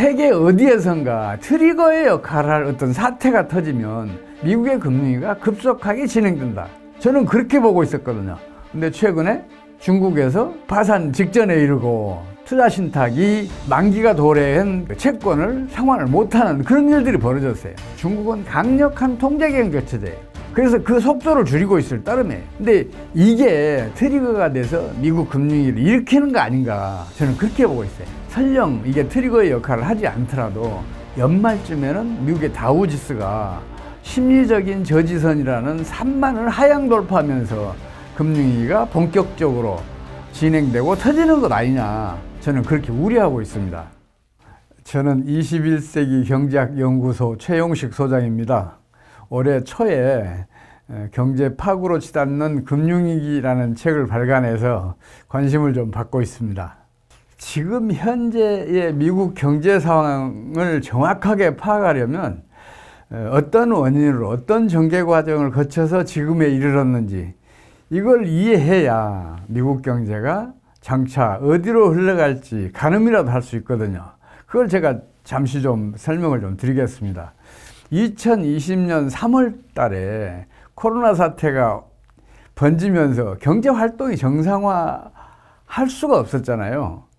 세계 어디에선가 트리거의 역할을 할 어떤 사태가 터지면 미국의 금융위가 급속하게 진행된다. 저는 그렇게 보고 있었거든요. 근데 최근에 중국에서 파산 직전에 이르고 투자 신탁이 만기가 도래한 채권을 상환을 못하는 그런 일들이 벌어졌어요. 중국은 강력한 통제 경제 체제예요. 그래서 그 속도를 줄이고 있을 따름이에요. 근데 이게 트리거가 돼서 미국 금융위를 일으키는 거 아닌가 저는 그렇게 보고 있어요. 설령 이게 트리거의 역할을 하지 않더라도 연말쯤에는 미국의 다우지수가 심리적인 저지선이라는 3만을 하향 돌파하면서 금융위기가 본격적으로 진행되고 터지는 것 아니냐 저는 그렇게 우려하고 있습니다. 저는 21세기 경제학연구소 최용식 소장입니다. 올해 초에 경제 파국으로 치닫는 금융위기라는 책을 발간해서 관심을 좀 받고 있습니다. 지금 현재의 미국 경제 상황을 정확하게 파악하려면 어떤 원인으로 어떤 전개 과정을 거쳐서 지금에 이르렀는지 이걸 이해해야 미국 경제가 장차 어디로 흘러갈지 가늠이라도 할 수 있거든요. 그걸 제가 잠시 좀 설명을 좀 드리겠습니다. 2020년 3월 달에 코로나 사태가 번지면서 경제 활동이 정상화 할 수가 없었잖아요.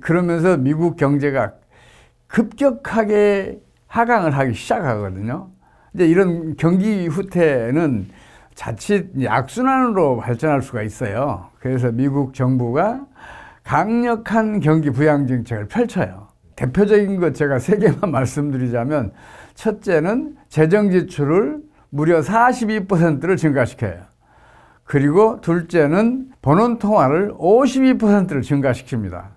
그러면서 미국 경제가 급격하게 하강을 하기 시작하거든요. 이제 이런 경기 후퇴는 자칫 악순환으로 발전할 수가 있어요. 그래서 미국 정부가 강력한 경기 부양 정책을 펼쳐요. 대표적인 것 제가 세 개만 말씀드리자면 첫째는 재정 지출을 무려 42%를 증가시켜요. 그리고 둘째는 번원 통화를 52%를 증가시킵니다.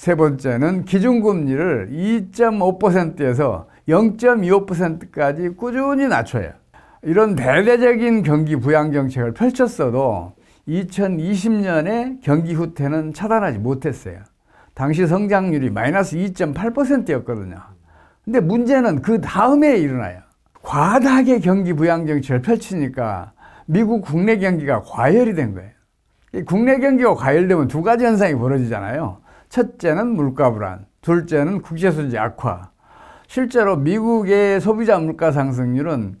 세 번째는 기준금리를 2.5%에서 0.25%까지 꾸준히 낮춰요. 이런 대대적인 경기 부양 정책을 펼쳤어도 2020년에 경기 후퇴는 차단하지 못했어요. 당시 성장률이 마이너스 2.8%였거든요. 근데 문제는 그 다음에 일어나요. 과다하게 경기 부양 정책을 펼치니까 미국 국내 경기가 과열이 된 거예요. 국내 경기가 과열되면 두 가지 현상이 벌어지잖아요. 첫째는 물가 불안, 둘째는 국제 수지 악화. 실제로 미국의 소비자 물가 상승률은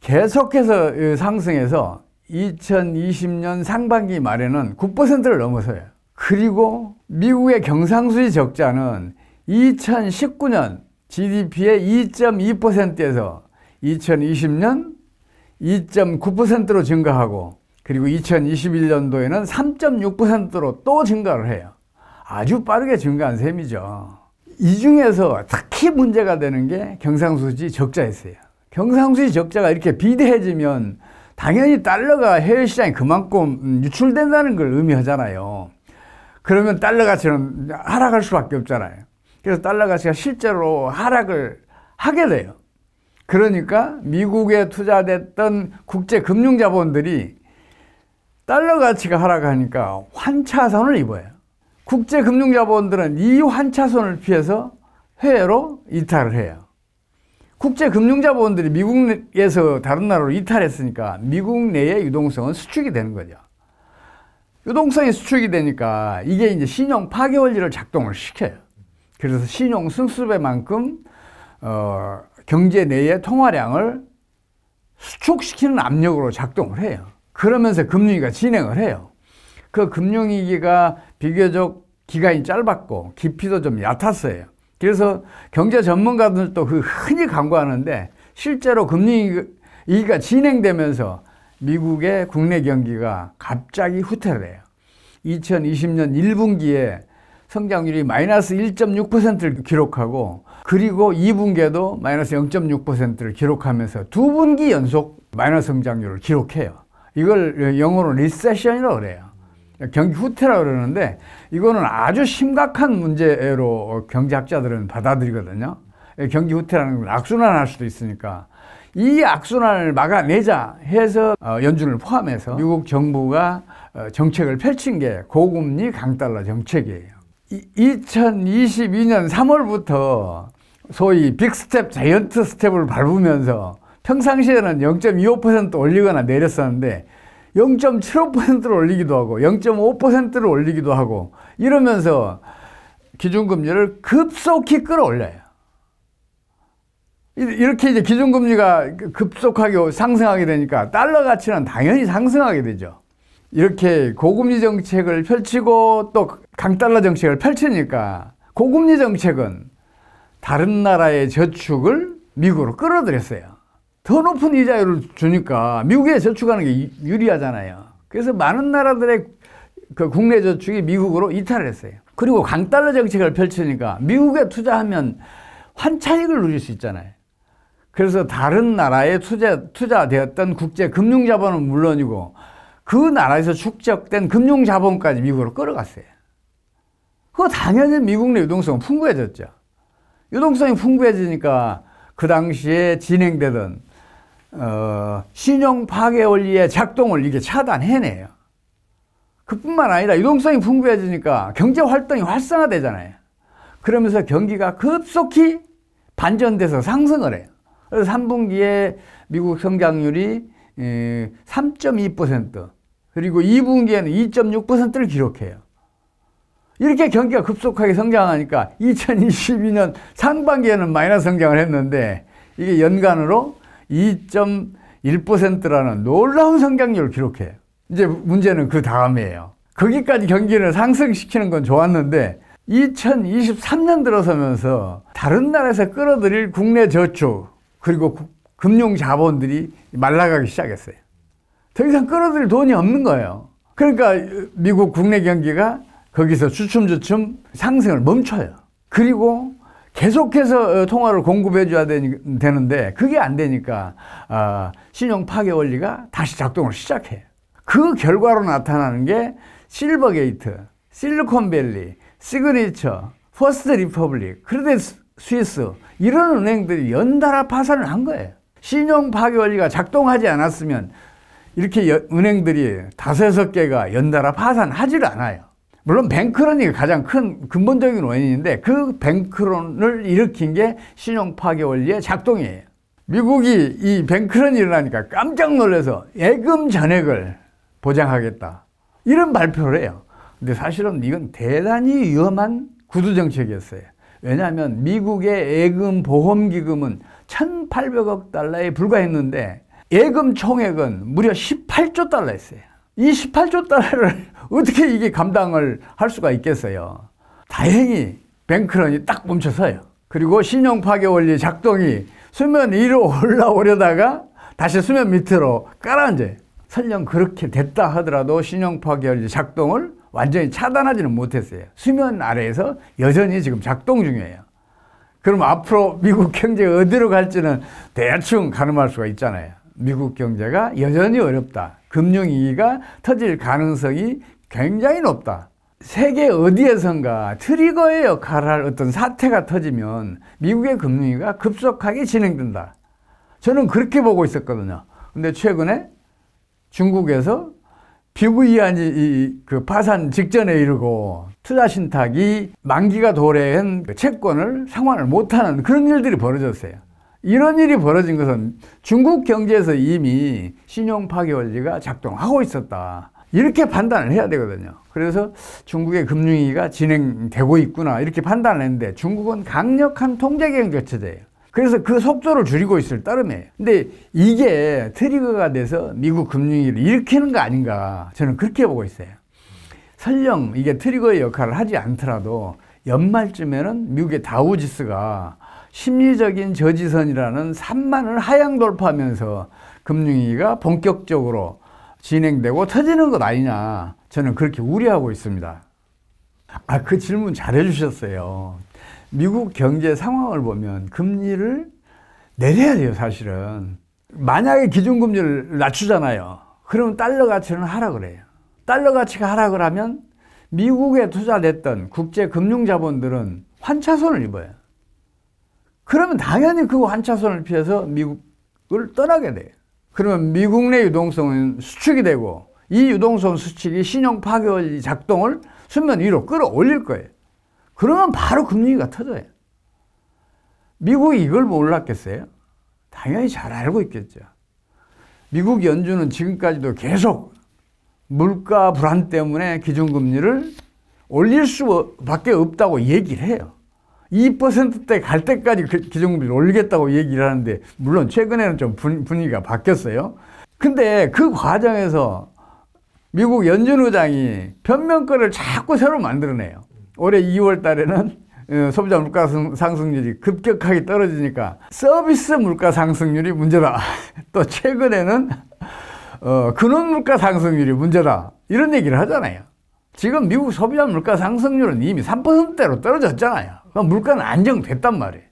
계속해서 상승해서 2020년 상반기 말에는 9%를 넘어서요. 그리고 미국의 경상수지 적자는 2019년 GDP의 2.2%에서 2020년 2.9%로 증가하고 그리고 2021년도에는 3.6%로 또 증가를 해요. 아주 빠르게 증가한 셈이죠. 이 중에서 특히 문제가 되는 게 경상수지 적자였어요. 경상수지 적자가 이렇게 비대해지면 당연히 달러가 해외 시장에 그만큼 유출된다는 걸 의미하잖아요. 그러면 달러 가치는 하락할 수밖에 없잖아요. 그래서 달러 가치가 실제로 하락을 하게 돼요. 그러니까 미국에 투자됐던 국제 금융 자본들이 달러 가치가 하락하니까 환차선을 입어요. 국제 금융 자본들은 이 환차선을 피해서 해외로 이탈을 해요. 국제 금융 자본들이 미국에서 다른 나라로 이탈했으니까 미국 내의 유동성은 수축이 되는 거죠. 유동성이 수축이 되니까 이게 이제 신용 파괴 원리를 작동을 시켜요. 그래서 신용 승수배만큼 어, 경제 내의 통화량을 수축시키는 압력으로 작동을 해요. 그러면서 금융위기가 진행을 해요. 그 금융위기가 비교적 기간이 짧았고 깊이도 좀 얕았어요. 그래서 경제 전문가들도 그 흔히 강구하는데 실제로 금융위기가 진행되면서 미국의 국내 경기가 갑자기 후퇴를 해요. 2020년 1분기에 성장률이 마이너스 1.6%를 기록하고 그리고 2분기에도 마이너스 0.6%를 기록하면서 두 분기 연속 마이너스 성장률을 기록해요. 이걸 영어로 리세션이라고 그래요. 경기 후퇴라고 그러는데 이거는 아주 심각한 문제로 경제학자들은 받아들이거든요. 경기 후퇴라는 건 악순환할 수도 있으니까 이 악순환을 막아내자 해서 어, 연준을 포함해서 미국 정부가 어, 정책을 펼친 게 고금리 강달러 정책이에요. 2022년 3월부터 소위 big step, giant step을 밟으면서 평상시에는 0.25% 올리거나 내렸었는데 0.75%를 올리기도 하고 0.5%를 올리기도 하고 이러면서 기준금리를 급속히 끌어올려요. 이렇게 이제 기준금리가 급속하게 상승하게 되니까 달러 가치는 당연히 상승하게 되죠. 이렇게 고금리 정책을 펼치고 또 강달러 정책을 펼치니까 고금리 정책은 다른 나라의 저축을 미국으로 끌어들였어요. 더 높은 이자율을 주니까 미국에 저축하는 게 유리하잖아요. 그래서 많은 나라들의 그 국내 저축이 미국으로 이탈을 했어요. 그리고 강달러 정책을 펼치니까 미국에 투자하면 환차익을 누릴 수 있잖아요. 그래서 다른 나라에 투자, 투자되었던 국제 금융자본은 물론이고 그 나라에서 축적된 금융자본까지 미국으로 끌어갔어요. 그거 당연히 미국 내 유동성은 풍부해졌죠. 유동성이 풍부해지니까 그 당시에 진행되던 어, 신용 파괴 원리의 작동을 이게 차단해내요. 그뿐만 아니라 유동성이 풍부해지니까 경제 활동이 활성화되잖아요. 그러면서 경기가 급속히 반전돼서 상승을 해요. 그래서 3분기에 미국 성장률이 3.2% 그리고 2분기에는 2.6%를 기록해요. 이렇게 경기가 급속하게 성장하니까 2022년 상반기에는 마이너스 성장을 했는데 이게 연간으로 2.1%라는 놀라운 성장률을 기록해요. 이제 문제는 그 다음이에요. 거기까지 경기를 상승시키는 건 좋았는데 2023년 들어서면서 다른 나라에서 끌어들일 국내 저축 그리고 금융 자본들이 말라가기 시작했어요. 더 이상 끌어들일 돈이 없는 거예요. 그러니까 미국 국내 경기가 거기서 주춤주춤 상승을 멈춰요. 그리고 계속해서 어, 통화를 공급해 줘야 되는데 그게 안 되니까 아, 신용 파괴 원리가 다시 작동을 시작해요. 그 결과로 나타나는 게 실버게이트, 실리콘밸리, 시그니처, 퍼스트 리퍼블릭, 크레딧 스위스 이런 은행들이 연달아 파산을 한 거예요. 신용 파괴 원리가 작동하지 않았으면 이렇게 은행들이 다섯 개가 연달아 파산하지를 않아요. 물론 bank run이 가장 큰 근본적인 원인인데 그 bank run을 일으킨 게 신용 파괴 원리의 작동이에요. 미국이 이 bank run이 일어나니까 깜짝 놀라서 예금 전액을 보장하겠다. 이런 발표를 해요. 근데 사실은 이건 대단히 위험한 구두 정책이었어요. 왜냐하면 미국의 예금 보험기금은 1,800억 달러에 불과했는데 예금 총액은 무려 18조 달러였어요. 이 18조 달러를 어떻게 이게 감당을 할 수가 있겠어요? 다행히 뱅크런이 딱 멈춰서요. 그리고 신용 파괴 원리 작동이 수면 위로 올라오려다가 다시 수면 밑으로 깔아앉아요. 설령 그렇게 됐다 하더라도 신용 파괴 원리 작동을 완전히 차단하지는 못했어요. 수면 아래에서 여전히 지금 작동 중이에요. 그럼 앞으로 미국 경제가 어디로 갈지는 대충 가늠할 수가 있잖아요. 미국 경제가 여전히 어렵다. 금융위기가 터질 가능성이 굉장히 높다. 세계 어디에선가 트리거의 역할을 할 어떤 사태가 터지면 미국의 금융위기가 급속하게 진행된다. 저는 그렇게 보고 있었거든요. 근데 최근에 중국에서 비구이안이 그 파산 직전에 이르고 투자 신탁이 만기가 도래한 그 채권을 상환을 못하는 그런 일들이 벌어졌어요. 이런 일이 벌어진 것은 중국 경제에서 이미 신용 파괴 원리가 작동하고 있었다. 이렇게 판단을 해야 되거든요. 그래서 중국의 금융위기가 진행되고 있구나 이렇게 판단을 했는데 중국은 강력한 통제경제 체제예요. 그래서 그 속도를 줄이고 있을 따름이에요. 근데 이게 트리거가 돼서 미국 금융위기를 일으키는 거 아닌가 저는 그렇게 보고 있어요. 설령 이게 트리거의 역할을 하지 않더라도 연말쯤에는 미국의 다우지수가 심리적인 저지선이라는 산만을 하향 돌파하면서 금융위기가 본격적으로 진행되고 터지는 것 아니냐 저는 그렇게 우려하고 있습니다. 아, 그 질문 잘해 주셨어요. 미국 경제 상황을 보면 금리를 내려야 돼요, 사실은. 만약에 기준금리를 낮추잖아요. 그러면 달러 가치는 하락을 해요. 달러 가치가 하락을 하면 미국에 투자됐던 국제 금융 자본들은 환차손을 입어요. 그러면 당연히 그 환차손을 피해서 미국을 떠나게 돼요. 그러면 미국 내 유동성은 수축이 되고 이 유동성 수축이 신용 파괴 작동을 수면 위로 끌어올릴 거예요. 그러면 바로 금리가 터져요. 미국이 이걸 몰랐겠어요? 당연히 잘 알고 있겠죠. 미국 연준은 지금까지도 계속 물가 불안 때문에 기준금리를 올릴 수밖에 없다고 얘기를 해요. 2%대 갈 때까지 그 기준금리 올리겠다고 얘기를 하는데 물론 최근에는 좀 분위기가 바뀌었어요. 근데 그 과정에서 미국 연준 의장이 변명거를 자꾸 새로 만들어내요. 올해 2월 달에는 어, 소비자 물가 상승률이 급격하게 떨어지니까 서비스 물가 상승률이 문제다. 또 최근에는 어, 근원 물가 상승률이 문제다. 이런 얘기를 하잖아요. 지금 미국 소비자 물가 상승률은 이미 3%대로 떨어졌잖아요. 물가는 안정됐단 말이에요.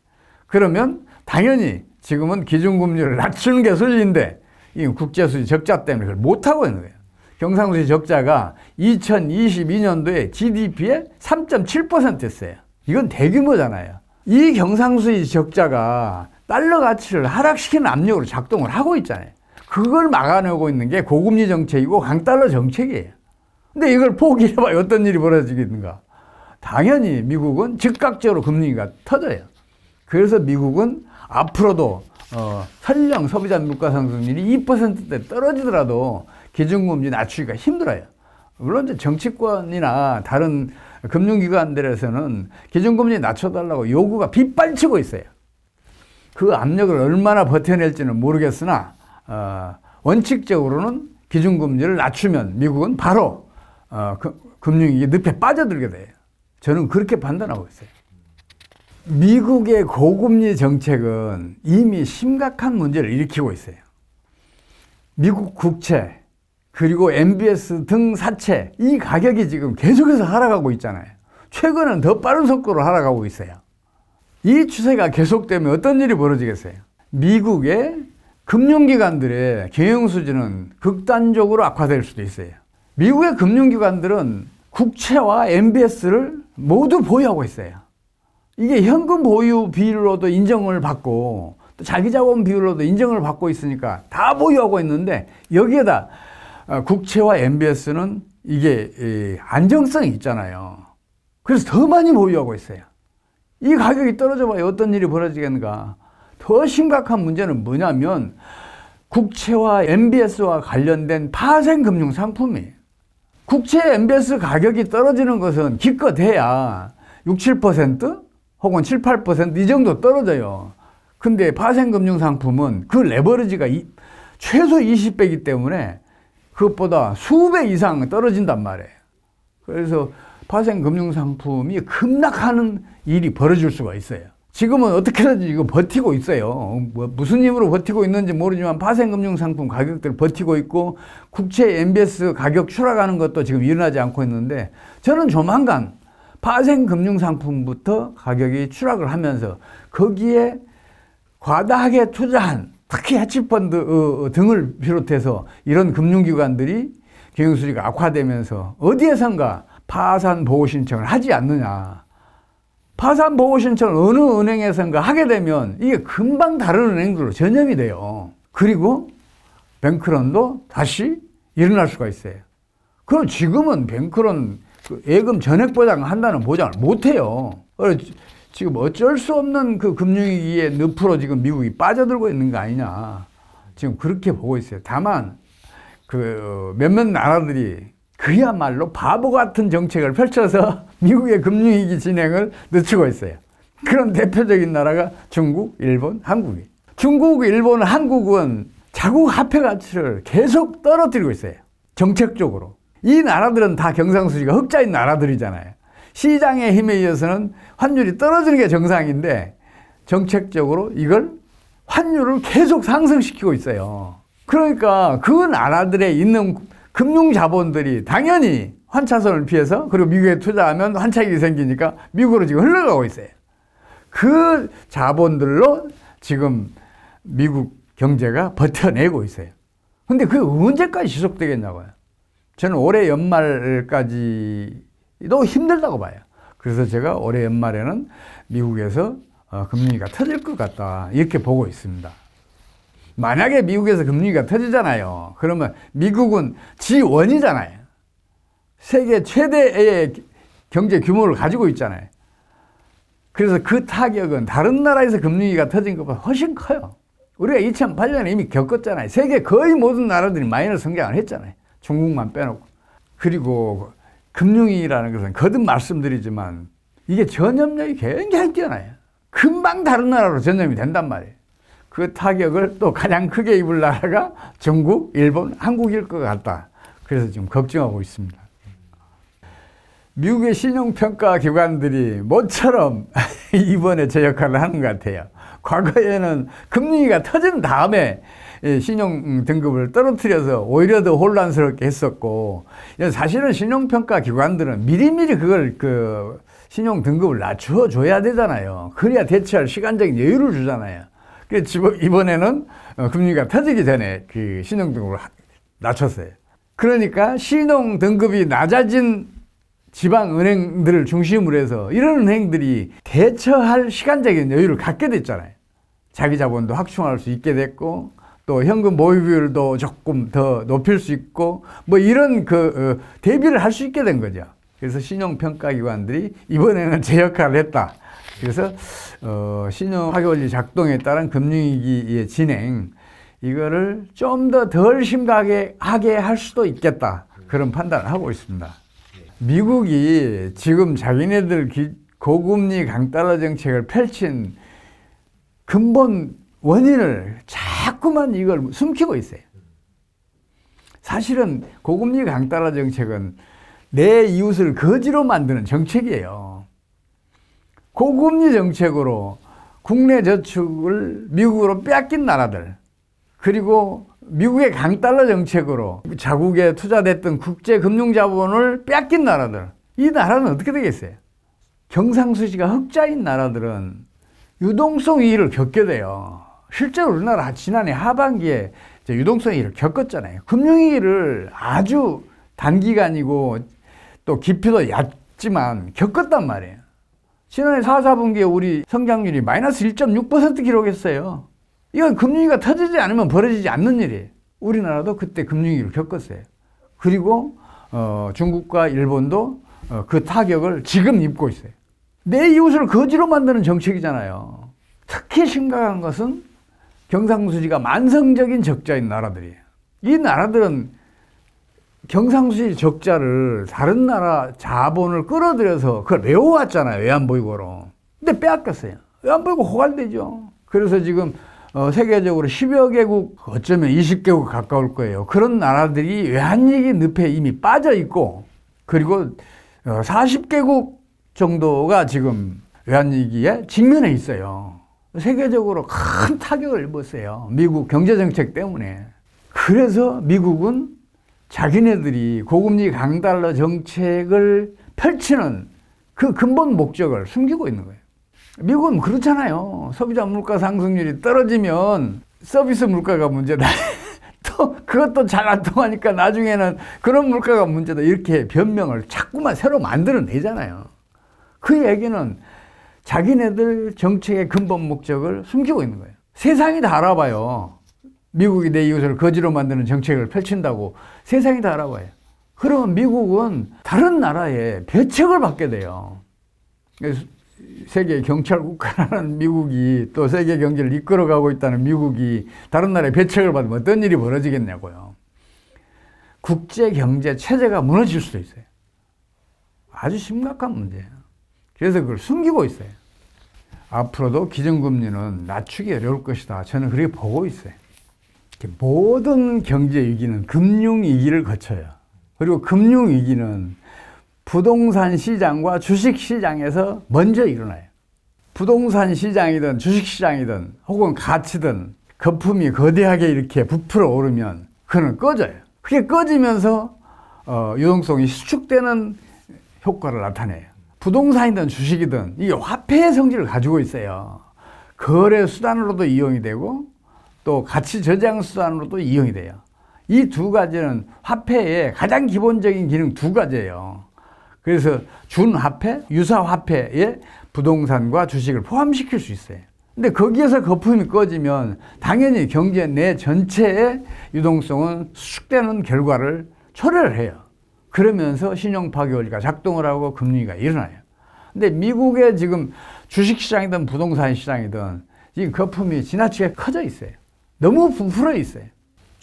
그러면 당연히 지금은 기준금리를 낮추는 게 순리인데 이 국제수지 적자 때문에 그걸 못하고 있는 거예요. 경상수지 적자가 2022년도에 GDP의 3.7%였어요. 이건 대규모잖아요. 이 경상수지 적자가 달러 가치를 하락시키는 압력으로 작동을 하고 있잖아요. 그걸 막아내고 있는 게 고금리 정책이고 강달러 정책이에요. 근데 이걸 포기해봐야 어떤 일이 벌어지겠는가? 당연히 미국은 즉각적으로 금리가 터져요. 그래서 미국은 앞으로도 어, 설령 소비자 물가 상승률이 2%대 떨어지더라도 기준금리 낮추기가 힘들어요. 물론 이제 정치권이나 다른 금융기관들에서는 기준금리 낮춰달라고 요구가 빗발치고 있어요. 그 압력을 얼마나 버텨낼지는 모르겠으나 어, 원칙적으로는 기준금리를 낮추면 미국은 바로 어, 그, 금융위기 늪에 빠져들게 돼요. 저는 그렇게 판단하고 있어요. 미국의 고금리 정책은 이미 심각한 문제를 일으키고 있어요. 미국 국채, 그리고 MBS 등 사채, 이 가격이 지금 계속해서 하락하고 있잖아요. 최근은 더 빠른 속도로 하락하고 있어요. 이 추세가 계속되면 어떤 일이 벌어지겠어요? 미국의 금융기관들의 경영 수준은 극단적으로 악화될 수도 있어요. 미국의 금융기관들은 국채와 MBS를 모두 보유하고 있어요. 이게 현금 보유 비율로도 인정을 받고 또 자기 자본 비율로도 인정을 받고 있으니까 다 보유하고 있는데 여기에다 어, 국채와 MBS는 이게 안정성이 있잖아요. 그래서 더 많이 보유하고 있어요. 이 가격이 떨어져 봐야 어떤 일이 벌어지겠는가. 더 심각한 문제는 뭐냐면 국채와 MBS와 관련된 파생 금융 상품이에요. 국채 MBS 가격이 떨어지는 것은 기껏해야 6, 7% 혹은 7, 8%이 정도 떨어져요. 근데 파생금융 상품은 그 레버리지가 이, 최소 20배이기 때문에 그것보다 수배 이상 떨어진단 말이에요. 그래서 파생금융 상품이 급락하는 일이 벌어질 수가 있어요. 지금은 어떻게든지 이거 버티고 있어요. 뭐 무슨 힘으로 버티고 있는지 모르지만 파생금융 상품 가격들 버티고 있고 국채 MBS 가격 추락하는 것도 지금 일어나지 않고 있는데 저는 조만간 파생금융 상품부터 가격이 추락을 하면서 거기에 과다하게 투자한 특히 해치펀드 어, 어, 등을 비롯해서 이런 금융기관들이 경영수지가 악화되면서 어디에선가 파산 보호 신청을 하지 않느냐. 파산 보호 신청을 어느 은행에선가 하게 되면 이게 금방 다른 은행들로 전염이 돼요. 그리고 뱅크런도 다시 일어날 수가 있어요. 그럼 지금은 뱅크런 그 예금 전액 보장 한다는 보장을 못 해요. 지금 어쩔 수 없는 그 금융위기의 늪으로 지금 미국이 빠져들고 있는 거 아니냐. 지금 그렇게 보고 있어요. 다만 그 몇몇 나라들이 그야말로 바보 같은 정책을 펼쳐서 미국의 금융위기 진행을 늦추고 있어요. 그런 대표적인 나라가 중국, 일본, 한국이. 중국, 일본, 한국은 자국 화폐 가치를 계속 떨어뜨리고 있어요. 정책적으로. 이 나라들은 다 경상수지가 흑자인 나라들이잖아요. 시장의 힘에 의해서는 환율이 떨어지는 게 정상인데 정책적으로 이걸 환율을 계속 상승시키고 있어요. 그러니까 그 나라들에 있는 금융 자본들이 당연히 환차선을 피해서 그리고 미국에 투자하면 환차익이 생기니까 미국으로 지금 흘러가고 있어요. 그 자본들로 지금 미국 경제가 버텨내고 있어요. 근데 그게 언제까지 지속되겠냐고요. 저는 올해 연말까지도 힘들다고 봐요. 그래서 제가 올해 연말에는 미국에서 어, 금리가 터질 것 같다. 이렇게 보고 있습니다. 만약에 미국에서 금리가 터지잖아요. 그러면 미국은 지원이잖아요. 세계 최대의 경제 규모를 가지고 있잖아요. 그래서 그 타격은 다른 나라에서 금리가 터진 것보다 훨씬 커요. 우리가 2008년에 이미 겪었잖아요. 세계 거의 모든 나라들이 마이너스 성장을 했잖아요. 중국만 빼놓고. 그리고 금융위라는 것은 거듭 말씀드리지만 이게 전염력이 굉장히 뛰어나요. 금방 다른 나라로 전염이 된단 말이에요. 그 타격을 또 가장 크게 입을 나라가 중국, 일본, 한국일 것 같다. 그래서 지금 걱정하고 있습니다. 미국의 신용평가 기관들이 모처럼 이번에 제 역할을 하는 것 같아요. 과거에는 금리가 터진 다음에 신용 등급을 떨어뜨려서 오히려 더 혼란스럽게 했었고 사실은 신용평가 기관들은 미리미리 그걸 그 신용 등급을 낮춰 줘야 되잖아요. 그래야 대처할 시간적인 여유를 주잖아요. 그래서 이번에는 어, 금리가 터지기 전에 그 신용 등급을 낮췄어요. 그러니까 신용 등급이 낮아진 지방 은행들을 중심으로 해서 이런 은행들이 대처할 시간적인 여유를 갖게 됐잖아요. 자기 자본도 확충할 수 있게 됐고 또 현금 보유비율도 조금 더 높일 수 있고 뭐 이런 그 어, 대비를 할 수 있게 된 거죠. 그래서 신용평가기관들이 이번에는 제 역할을 했다. 그래서 어, 신용하계원리 작동에 따른 금융위기의 진행 이거를 좀 더 덜 심각하게 하게 할 수도 있겠다. 그런 판단을 하고 있습니다. 미국이 지금 자기네들 고금리 강달러 정책을 펼친 근본 원인을 자꾸만 이걸 숨기고 있어요. 사실은 고금리 강달러 정책은 내 이웃을 거지로 만드는 정책이에요. 고금리 정책으로 국내 저축을 미국으로 빼앗긴 나라들, 그리고 미국의 강달러 정책으로 자국에 투자됐던 국제 금융 자본을 뺏긴 나라들. 이 나라는 어떻게 되겠어요? 경상수지가 흑자인 나라들은 유동성 위기를 겪게 돼요. 실제로 우리나라 지난해 하반기에 유동성 위기를 겪었잖아요. 금융위기를 아주 단기간이고 또 깊이도 얕지만 겪었단 말이에요. 지난해 4, 4분기에 우리 성장률이 마이너스 1.6% 기록했어요. 이건 금융위기가 터지지 않으면 벌어지지 않는 일이에요. 우리나라도 그때 금융위기를 겪었어요. 그리고 어, 중국과 일본도 어, 그 타격을 지금 입고 있어요. 내 이웃을 거지로 만드는 정책이잖아요. 특히 심각한 것은 경상수지가 만성적인 적자인 나라들이에요. 이 나라들은 경상수지 적자를 다른 나라 자본을 끌어들여서 그걸 메워왔잖아요. 외환보유고로. 근데 빼앗겼어요. 외환보유고 호갈되죠. 그래서 지금 어, 세계적으로 10여 개국, 어쩌면 20개국 가까울 거예요. 그런 나라들이 외환위기 늪에 이미 빠져 있고, 그리고 어, 40개국 정도가 지금 외환위기에 직면해 있어요. 세계적으로 큰 타격을 입었어요. 미국 경제정책 때문에. 그래서 미국은 자기네들이 고금리 강달러 정책을 펼치는 그 근본 목적을 숨기고 있는 거예요. 미국은 그렇잖아요. 소비자 물가 상승률이 떨어지면 서비스 물가가 문제다. 또 그것도 잘 안 통하니까 나중에는 그런 물가가 문제다. 이렇게 변명을 자꾸만 새로 만들어내잖아요. 그 얘기는 자기네들 정책의 근본 목적을 숨기고 있는 거예요. 세상이 다 알아봐요. 미국이 내 이웃을 거지로 만드는 정책을 펼친다고 세상이 다 알아봐요. 그러면 미국은 다른 나라에 배척을 받게 돼요. 세계 경찰 국가라는 미국이 또 세계 경제를 이끌어가고 있다는 미국이 다른 나라에 배척을 받으면 어떤 일이 벌어지겠냐고요. 국제 경제 체제가 무너질 수도 있어요. 아주 심각한 문제예요. 그래서 그걸 숨기고 있어요. 앞으로도 기준금리는 낮추기 어려울 것이다. 저는 그렇게 보고 있어요. 모든 경제 위기는 금융 위기를 거쳐요. 그리고 금융 위기는 부동산 시장과 주식 시장에서 먼저 일어나요. 부동산 시장이든 주식 시장이든 혹은 가치든 거품이 거대하게 이렇게 부풀어 오르면 그는 꺼져요. 그게 꺼지면서 어, 유동성이 수축되는 효과를 나타내요. 부동산이든 주식이든 이게 화폐의 성질을 가지고 있어요. 거래 수단으로도 이용이 되고 또 가치 저장 수단으로도 이용이 돼요. 이 두 가지는 화폐의 가장 기본적인 기능 두 가지예요. 그래서 준화폐, 유사화폐에 부동산과 주식을 포함시킬 수 있어요. 근데 거기에서 거품이 꺼지면 당연히 경제 내 전체의 유동성은 수축되는 결과를 초래를 해요. 그러면서 신용 파괴 원리가 작동을 하고 금리가 일어나요. 근데 미국의 지금 주식 시장이든 부동산 시장이든 지금 거품이 지나치게 커져 있어요. 너무 부풀어 있어요.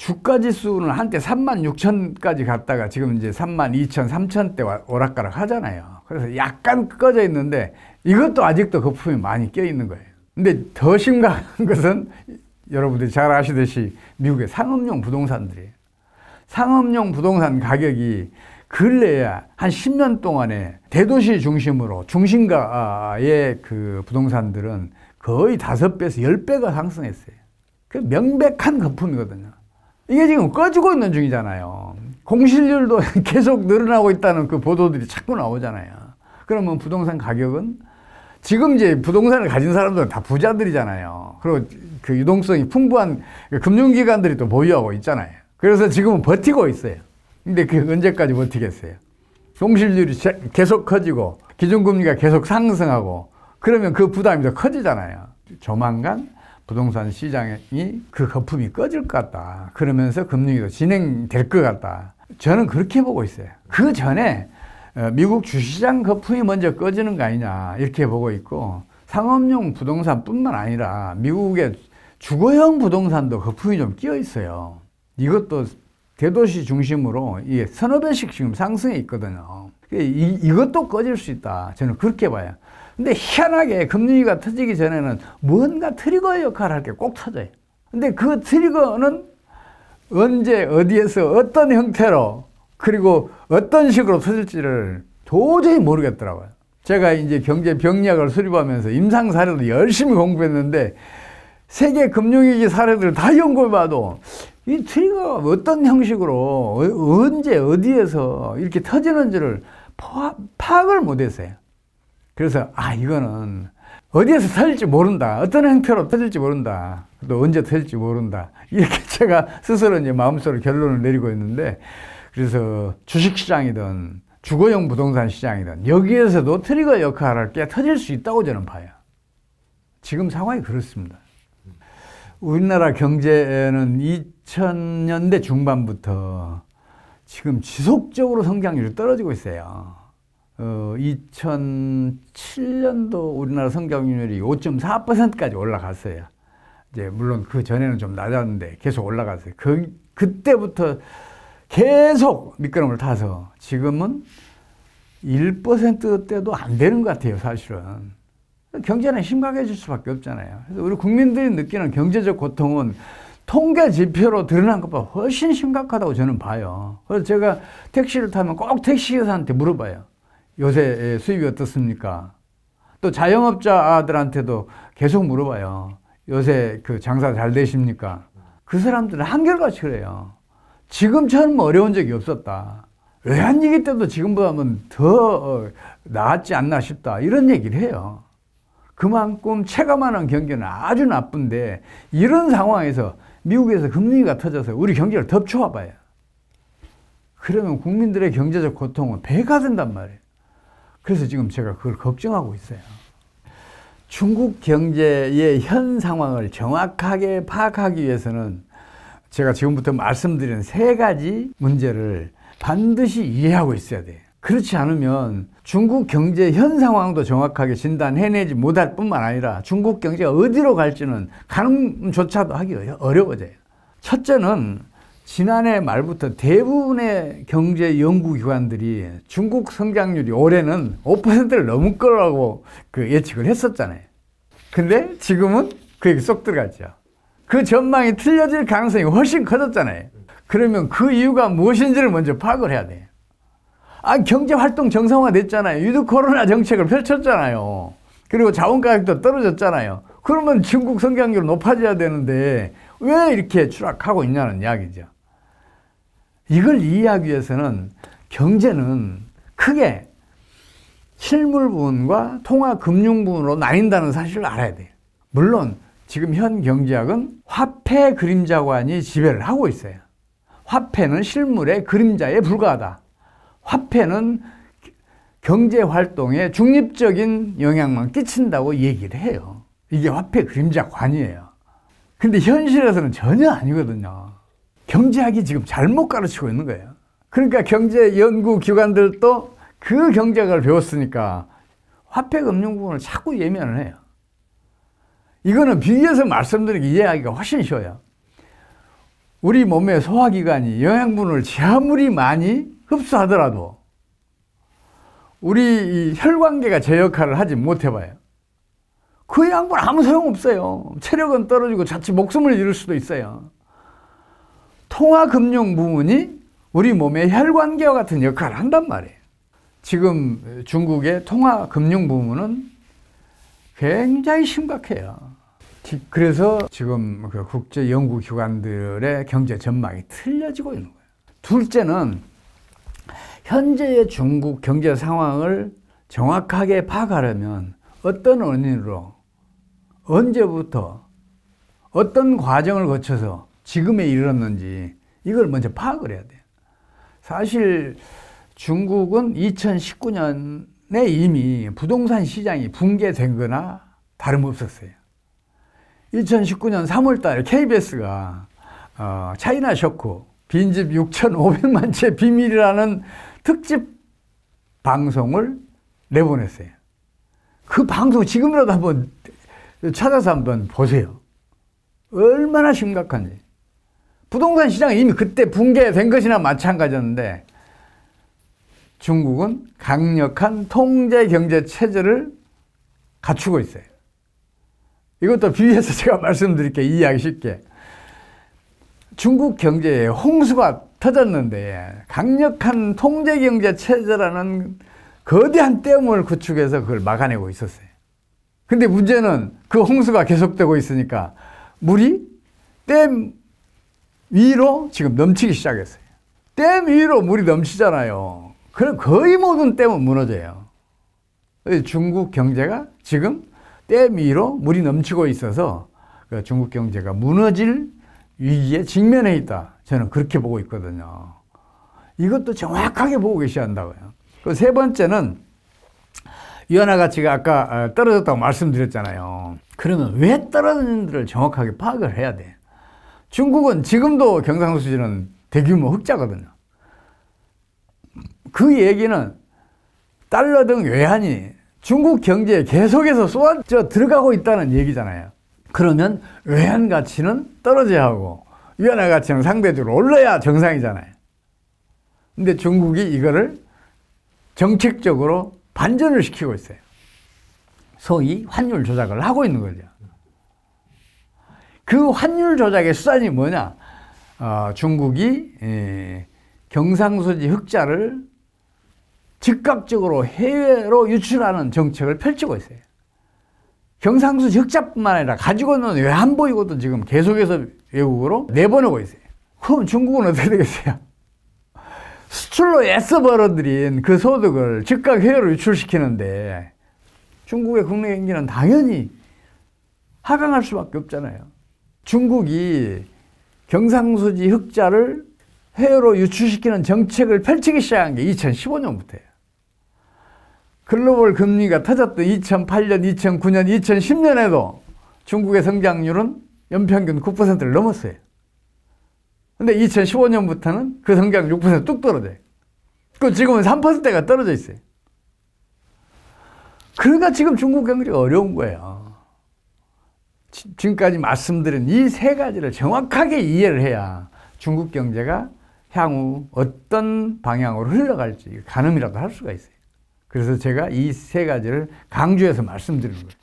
주가 지수는 한때 3만 6천까지 갔다가 지금 이제 3만 2천, 3천 대 오락가락 하잖아요. 그래서 약간 꺼져 있는데 이것도 아직도 거품이 많이 껴 있는 거예요. 근데 더 심각한 것은 여러분들이 잘 아시듯이 미국의 상업용 부동산들이에요. 상업용 부동산 가격이 근래에 한 10년 동안에 대도시 중심으로 중심가의 그 부동산들은 거의 다섯 배에서 열 배가 상승했어요. 그 명백한 거품이거든요. 이게 지금 꺼지고 있는 중이잖아요. 공실률도 계속 늘어나고 있다는 그 보도들이 자꾸 나오잖아요. 그러면 부동산 가격은 지금 이제 부동산을 가진 사람들은 다 부자들이잖아요. 그리고 그 유동성이 풍부한 그 금융기관들이 또 보유하고 있잖아요. 그래서 지금은 버티고 있어요. 근데 그 언제까지 버티겠어요? 공실률이 계속 커지고 기준금리가 계속 상승하고 그러면 그 부담이 더 커지잖아요. 조만간 부동산 시장이 그 거품이 꺼질 것 같다. 그러면서 금융위도 진행될 것 같다. 저는 그렇게 보고 있어요. 그 전에 어, 미국 주시장 거품이 먼저 꺼지는 거 아니냐 이렇게 보고 있고 상업용 부동산뿐만 아니라 미국의 주거형 부동산도 거품이 좀 끼어 있어요. 이것도 대도시 중심으로 이게 서너 배씩 지금 상승해 있거든요. 이, 이것도 꺼질 수 있다. 저는 그렇게 봐요. 근데 희한하게 금융위가 터지기 전에는 뭔가 트리거 역할을 할 게 꼭 터져요. 근데 그 트리거는 언제, 어디에서, 어떤 형태로, 그리고 어떤 식으로 터질지를 도저히 모르겠더라고요. 제가 이제 경제 병력을 수립하면서 임상 사례도 열심히 공부했는데 세계 금융위기 사례들을 다 연구해봐도 이 트리거가 어떤 형식으로 어, 언제 어디에서 이렇게 터지는지를 파악을 못했어요. 그래서 아 이거는 어디에서 터질지 모른다. 어떤 형태로 터질지 모른다. 또 언제 터질지 모른다. 이렇게 제가 스스로 이제 마음속으로 결론을 내리고 있는데 그래서 주식시장이든 주거용 부동산 시장이든 여기에서도 트리거 역할을 꽤 터질 수 있다고 저는 봐요. 지금 상황이 그렇습니다. 우리나라 경제는 2000년대 중반부터 지금 지속적으로 성장률이 떨어지고 있어요. 어, 2007년도 우리나라 성장률이 5.4%까지 올라갔어요. 이제 물론 그 전에는 좀 낮았는데 계속 올라갔어요. 그 그때부터 계속 미끄럼을 타서 지금은 1%대도 안 되는 것 같아요, 사실은. 경제는 심각해질 수밖에 없잖아요. 그래서 우리 국민들이 느끼는 경제적 고통은 통계 지표로 드러난 것보다 훨씬 심각하다고 저는 봐요. 그래서 제가 택시를 타면 꼭 택시기사한테 물어봐요. 요새 수입이 어떻습니까? 또 자영업자들한테도 계속 물어봐요. 요새 그 장사 잘 되십니까? 그 사람들은 한결같이 그래요. 지금처럼 어려운 적이 없었다. 외환위기 때도 지금보다는 더 어, 나았지 않나 싶다. 이런 얘기를 해요. 그만큼 체감하는 경기는 아주 나쁜데 이런 상황에서 미국에서 금리가 터져서 우리 경제를 덮쳐와 봐요. 그러면 국민들의 경제적 고통은 배가 된단 말이에요. 그래서 지금 제가 그걸 걱정하고 있어요. 중국 경제의 현 상황을 정확하게 파악하기 위해서는 제가 지금부터 말씀드린 세 가지 문제를 반드시 이해하고 있어야 돼요. 그렇지 않으면 중국 경제 현 상황도 정확하게 진단해내지 못할 뿐만 아니라 중국 경제가 어디로 갈지는 가늠조차도 하기 어려워져요. 첫째는 지난해 말부터 대부분의 경제 연구기관들이 중국 성장률이 올해는 5%를 넘을 거라고 그 예측을 했었잖아요. 근데 지금은 그 얘기 쏙 들어갔죠. 그 전망이 틀려질 가능성이 훨씬 커졌잖아요. 그러면 그 이유가 무엇인지를 먼저 파악을 해야 돼요. 아, 경제 활동 정상화 됐잖아요. 유드 코로나 정책을 펼쳤잖아요. 그리고 자원 가격도 떨어졌잖아요. 그러면 중국 성장률 높아져야 되는데 왜 이렇게 추락하고 있냐는 이야기죠. 이걸 이해하기 위해서는 경제는 크게 실물 부분과 통화 금융 부분으로 나뉜다는 사실을 알아야 돼요. 물론 지금 현 경제학은 화폐 그림자관이 지배를 하고 있어요. 화폐는 실물의 그림자에 불과하다. 화폐는 경제 활동에 중립적인 영향만 끼친다고 얘기를 해요. 이게 화폐 그림자관이에요. 근데 현실에서는 전혀 아니거든요. 경제학이 지금 잘못 가르치고 있는 거예요. 그러니까 경제 연구 기관들도 그 경제학을 배웠으니까 화폐 금융 부분을 자꾸 예면을 해요. 이거는 비교해서 말씀드리기 이해하기가 훨씬 쉬워요. 우리 몸의 소화기관이 영양분을 아무리 많이 흡수하더라도 우리 혈관계가 제 역할을 하지 못해봐요. 그 양반 아무 소용없어요. 체력은 떨어지고 자칫 목숨을 잃을 수도 있어요. 통화금융 부문이 우리 몸의 혈관계와 같은 역할을 한단 말이에요. 지금 중국의 통화금융 부문은 굉장히 심각해요. 그래서 지금 그 국제 연구기관들의 경제 전망이 틀려지고 있는 거예요. 둘째는 현재의 중국 경제 상황을 정확하게 파악하려면 어떤 원인으로 언제부터 어떤 과정을 거쳐서 지금에 이르렀는지 이걸 먼저 파악을 해야 돼요. 사실 중국은 2019년에 이미 부동산 시장이 붕괴된 거나 다름없었어요. 2019년 3월 달에 KBS가 어, 차이나 쇼크 빈집 6,500만 채 비밀이라는 특집 방송을 내보냈어요. 그 방송 지금이라도 한번 찾아서 한번 보세요. 얼마나 심각한지. 부동산 시장이 이미 그때 붕괴된 것이나 마찬가지였는데 중국은 강력한 통제 경제 체제를 갖추고 있어요. 이것도 비유해서 제가 말씀드릴게요. 이해하기 쉽게. 중국 경제에 홍수가 터졌는데 강력한 통제 경제 체제라는 거대한 댐을 구축해서 그걸 막아내고 있었어요. 근데 문제는 그 홍수가 계속되고 있으니까 물이 댐 위로 지금 넘치기 시작했어요. 댐 위로 물이 넘치잖아요. 그럼 거의 모든 댐은 무너져요. 중국 경제가 지금 댐 위로 물이 넘치고 있어서 그 중국 경제가 무너질 위기에 직면해 있다. 저는 그렇게 보고 있거든요. 이것도 정확하게 보고 계셔야 한다고요. 그 세 번째는 위안화 가치가 아까 어, 떨어졌다고 말씀드렸잖아요. 그러면 왜 떨어졌는지를 정확하게 파악을 해야 돼. 중국은 지금도 경상수지는 대규모 흑자거든요. 그 얘기는 달러 등 외환이 중국 경제에 계속해서 쏟아져 들어가고 있다는 얘기잖아요. 그러면 외환 가치는 떨어져야 하고 위안화 가치는 상대적으로 올라야 정상이잖아요. 근데 중국이 이거를 정책적으로 반전을 시키고 있어요. 소위 환율 조작을 하고 있는 거죠. 그 환율 조작의 수단이 뭐냐? 어, 중국이 에, 경상수지 흑자를 즉각적으로 해외로 유출하는 정책을 펼치고 있어요. 경상수지 흑자뿐만 아니라 가지고는 왜안 보이고도 지금 계속해서 외국으로 내보내고 있어요. 그럼 중국은 어떻게 되겠어요? 수출로 애써 벌어들인 그 소득을 즉각 해외로 유출시키는데 중국의 국내 경기는 당연히 하강할 수밖에 없잖아요. 중국이 경상수지 흑자를 해외로 유출시키는 정책을 펼치기 시작한 게 2015년부터예요. 글로벌 금리가 터졌던 2008년, 2009년, 2010년에도 중국의 성장률은 연평균 9%를 넘었어요. 근데 2015년부터는 그 성장 6%뚝 떨어져요. 그 지금은 3%가 떨어져 있어요. 그러니까 지금 중국 경기가 어려운 거예요. 지금까지 말씀드린 이 세 가지를 정확하게 이해를 해야 중국 경제가 향후 어떤 방향으로 흘러갈지 가늠이라도 할 수가 있어요. 그래서 제가 이 세 가지를 강조해서 말씀드리는 거예요.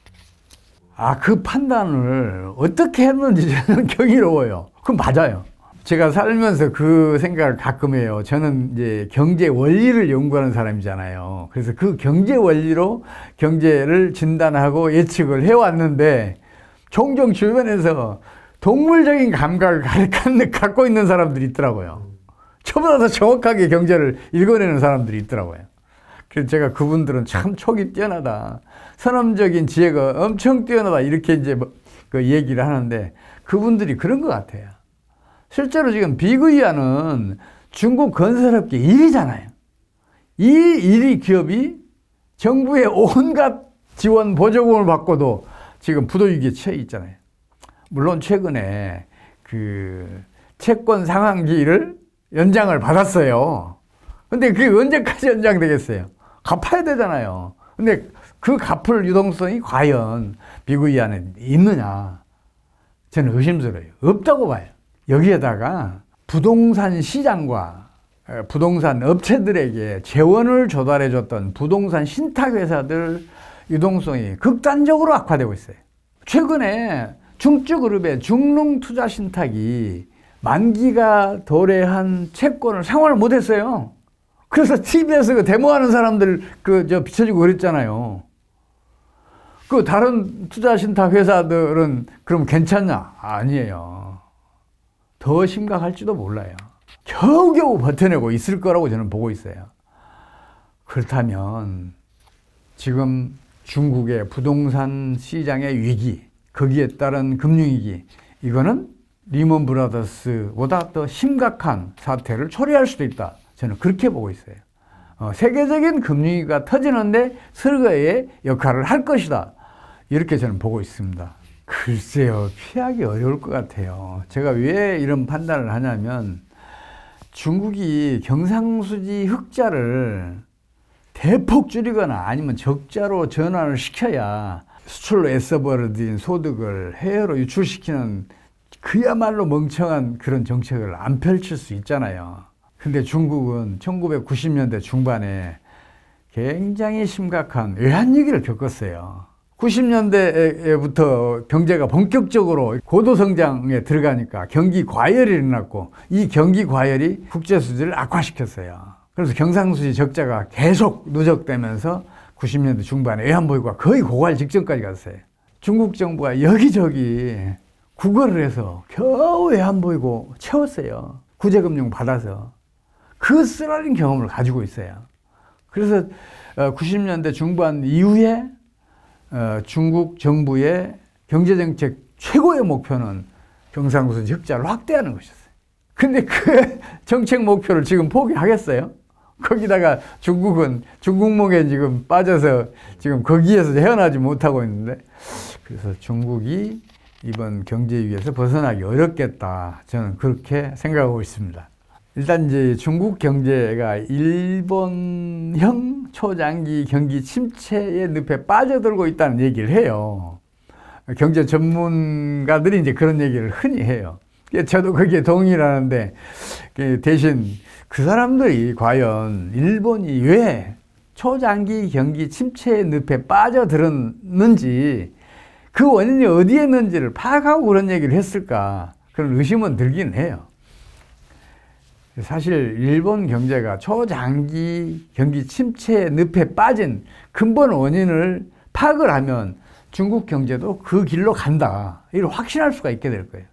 아, 그 판단을 어떻게 했는지 저는 경이로워요. 그럼 맞아요. 제가 살면서 그 생각을 가끔 해요. 저는 이제 경제 원리를 연구하는 사람이잖아요. 그래서 그 경제 원리로 경제를 진단하고 예측을 해왔는데 종종 주변에서 동물적인 감각을 갖고 있는 사람들이 있더라고요. 저보다 더 정확하게 경제를 읽어내는 사람들이 있더라고요. 그래서 제가 그분들은 참 촉이 뛰어나다. 선험적인 지혜가 엄청 뛰어나다. 이렇게 이제 뭐그 얘기를 하는데 그분들이 그런 것 같아요. 실제로 지금 비그이아는 중국 건설업계 1위잖아요. 이 1위 기업이 정부의 온갖 지원 보조금을 받고도 지금 부도위기에 처해 있잖아요. 물론 최근에 그 채권 상환기를 연장을 받았어요. 근데 그게 언제까지 연장되겠어요? 갚아야 되잖아요. 근데 그 갚을 유동성이 과연 비구이 안에 있느냐? 저는 의심스러워요. 없다고 봐요. 여기에다가 부동산 시장과 부동산 업체들에게 재원을 조달해 줬던 부동산 신탁 회사들 유동성이 극단적으로 악화되고 있어요. 최근에 중증그룹의 중농투자신탁이 만기가 도래한 채권을 생활을 못했어요. 그래서 TV에서 그 데모하는 사람들 그 저 비춰지고 그랬잖아요. 그 다른 투자신탁 회사들은 그럼 괜찮냐? 아니에요. 더 심각할지도 몰라요. 겨우겨우 버텨내고 있을 거라고 저는 보고 있어요. 그렇다면 지금 중국의 부동산 시장의 위기, 거기에 따른 금융위기, 이거는 리먼 브라더스보다 더 심각한 사태를 초래할 수도 있다. 저는 그렇게 보고 있어요. 어, 세계적인 금융위기가 터지는데 설거의 역할을 할 것이다. 이렇게 저는 보고 있습니다. 글쎄요, 피하기 어려울 것 같아요. 제가 왜 이런 판단을 하냐면 중국이 경상수지 흑자를 대폭 줄이거나 아니면 적자로 전환을 시켜야 수출로 애써버린 소득을 해외로 유출시키는 그야말로 멍청한 그런 정책을 안 펼칠 수 있잖아요. 근데 중국은 1990년대 중반에 굉장히 심각한 외환위기를 겪었어요. 90년대부터 경제가 본격적으로 고도성장에 들어가니까 경기 과열이 일어났고 이 경기 과열이 국제 수지를 악화시켰어요. 그래서 경상수지 적자가 계속 누적되면서 90년대 중반에 외환보유가 거의 고갈 직전까지 갔어요. 중국 정부가 여기저기 구걸을 해서 겨우 외환보유고 채웠어요. 구제금융 받아서. 그 쓰라린 경험을 가지고 있어요. 그래서 90년대 어, 중반 이후에 어, 중국 정부의 경제정책 최고의 목표는 경상수지 흑자를 확대하는 것이었어요. 근데 그 정책 목표를 지금 포기하겠어요? 거기다가 중국은 중국몽에 지금 빠져서 지금 거기에서 헤어나지 못하고 있는데 그래서 중국이 이번 경제위기에서 벗어나기 어렵겠다. 저는 그렇게 생각하고 있습니다. 일단 이제 중국 경제가 일본형 초장기 경기 침체의 늪에 빠져들고 있다는 얘기를 해요. 경제 전문가들이 이제 그런 얘기를 흔히 해요. 저도 거기에 동의를 하는데 대신 그 사람들이 과연 일본이 왜 초장기 경기 침체의 늪에 빠져들었는지 그 원인이 어디에 있는지를 파악하고 그런 얘기를 했을까 그런 의심은 들긴 해요. 사실 일본 경제가 초장기 경기 침체 늪에 빠진 근본 원인을 파악을 하면 중국 경제도 그 길로 간다. 이걸 확신할 수가 있게 될 거예요.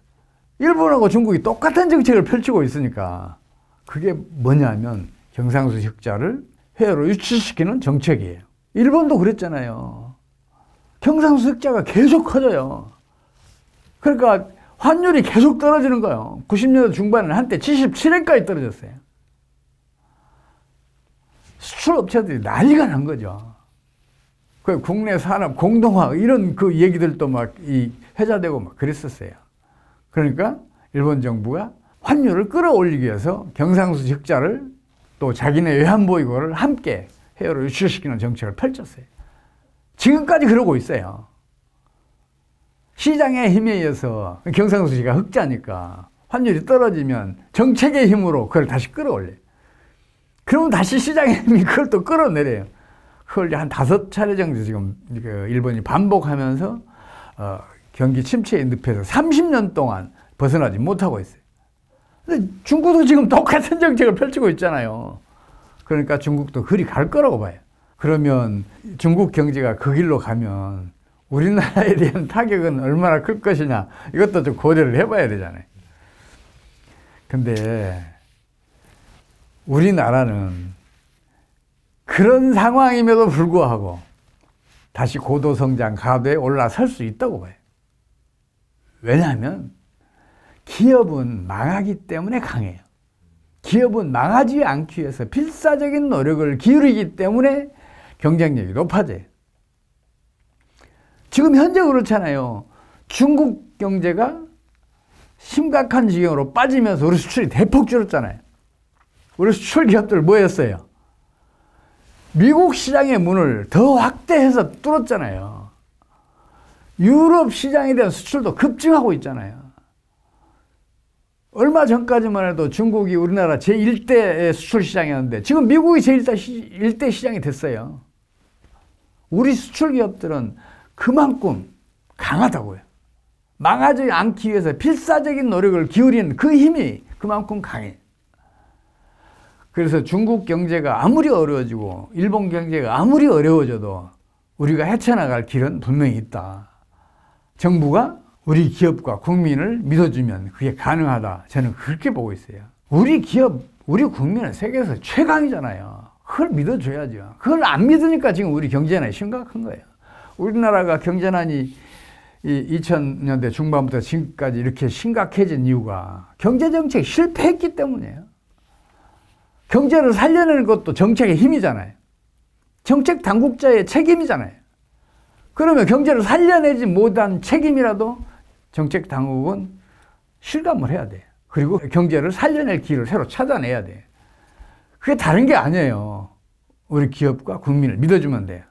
일본하고 중국이 똑같은 정책을 펼치고 있으니까 그게 뭐냐면 경상수 흑자를 해외로 유출시키는 정책이에요. 일본도 그랬잖아요. 경상수 흑자가 계속 커져요. 그러니까 환율이 계속 떨어지는 거예요. 90년대 중반에는 한때 77엔까지 떨어졌어요. 수출업체들이 난리가 난 거죠. 그 국내 산업 공동화 이런 그 얘기들도 막 이 회자되고 막 그랬었어요. 그러니까 일본 정부가 환율을 끌어올리기 위해서 경상수지 흑자를 또 자기네 외환보유고를 함께 해외로 유출시키는 정책을 펼쳤어요. 지금까지 그러고 있어요. 시장의 힘에 의해서 경상수지가 흑자니까 환율이 떨어지면 정책의 힘으로 그걸 다시 끌어올려요. 그러면 다시 시장의 힘이 그걸 또 끌어내려요. 그걸 한 다섯 차례 정도 지금 그 일본이 반복하면서 어, 경기 침체의 늪에서 30년 동안 벗어나지 못하고 있어요. 근데 중국도 지금 똑같은 정책을 펼치고 있잖아요. 그러니까 중국도 그리 갈 거라고 봐요. 그러면 중국 경제가 그 길로 가면 우리나라에 대한 타격은 얼마나 클 것이냐 이것도 좀 고려를 해봐야 되잖아요. 근데 우리나라는 그런 상황임에도 불구하고 다시 고도성장 가도에 올라설 수 있다고 봐요. 왜냐하면 기업은 망하기 때문에 강해요. 기업은 망하지 않기 위해서 필사적인 노력을 기울이기 때문에 경쟁력이 높아져요. 지금 현재 그렇잖아요. 중국 경제가 심각한 지경으로 빠지면서 우리 수출이 대폭 줄었잖아요. 우리 수출 기업들 뭐였어요? 미국 시장의 문을 더 확대해서 뚫었잖아요. 유럽 시장에 대한 수출도 급증하고 있잖아요. 얼마 전까지만 해도 중국이 우리나라 제1대 수출 시장이었는데 지금 미국이 제1대 시 장이 됐어요. 우리 수출 기업들은 그만큼 강하다고요. 망하지 않기 위해서 필사적인 노력을 기울인 그 힘이 그만큼 강해. 그래서 중국 경제가 아무리 어려워지고 일본 경제가 아무리 어려워져도 우리가 헤쳐나갈 길은 분명히 있다. 정부가 우리 기업과 국민을 믿어주면 그게 가능하다. 저는 그렇게 보고 있어요. 우리 기업, 우리 국민은 세계에서 최강이잖아요. 그걸 믿어줘야죠. 그걸 안 믿으니까 지금 우리 경제난이 심각한 거예요. 우리나라가 경제난이 이 2000년대 중반부터 지금까지 이렇게 심각해진 이유가 경제정책 실패했기 때문이에요. 경제를 살려내는 것도 정책의 힘이잖아요. 정책 당국자의 책임이잖아요. 그러면 경제를 살려내지 못한 책임이라도 정책 당국은 실감을 해야 돼. 그리고 경제를 살려낼 길을 새로 찾아내야 돼. 그게 다른 게 아니에요. 우리 기업과 국민을 믿어주면 돼요.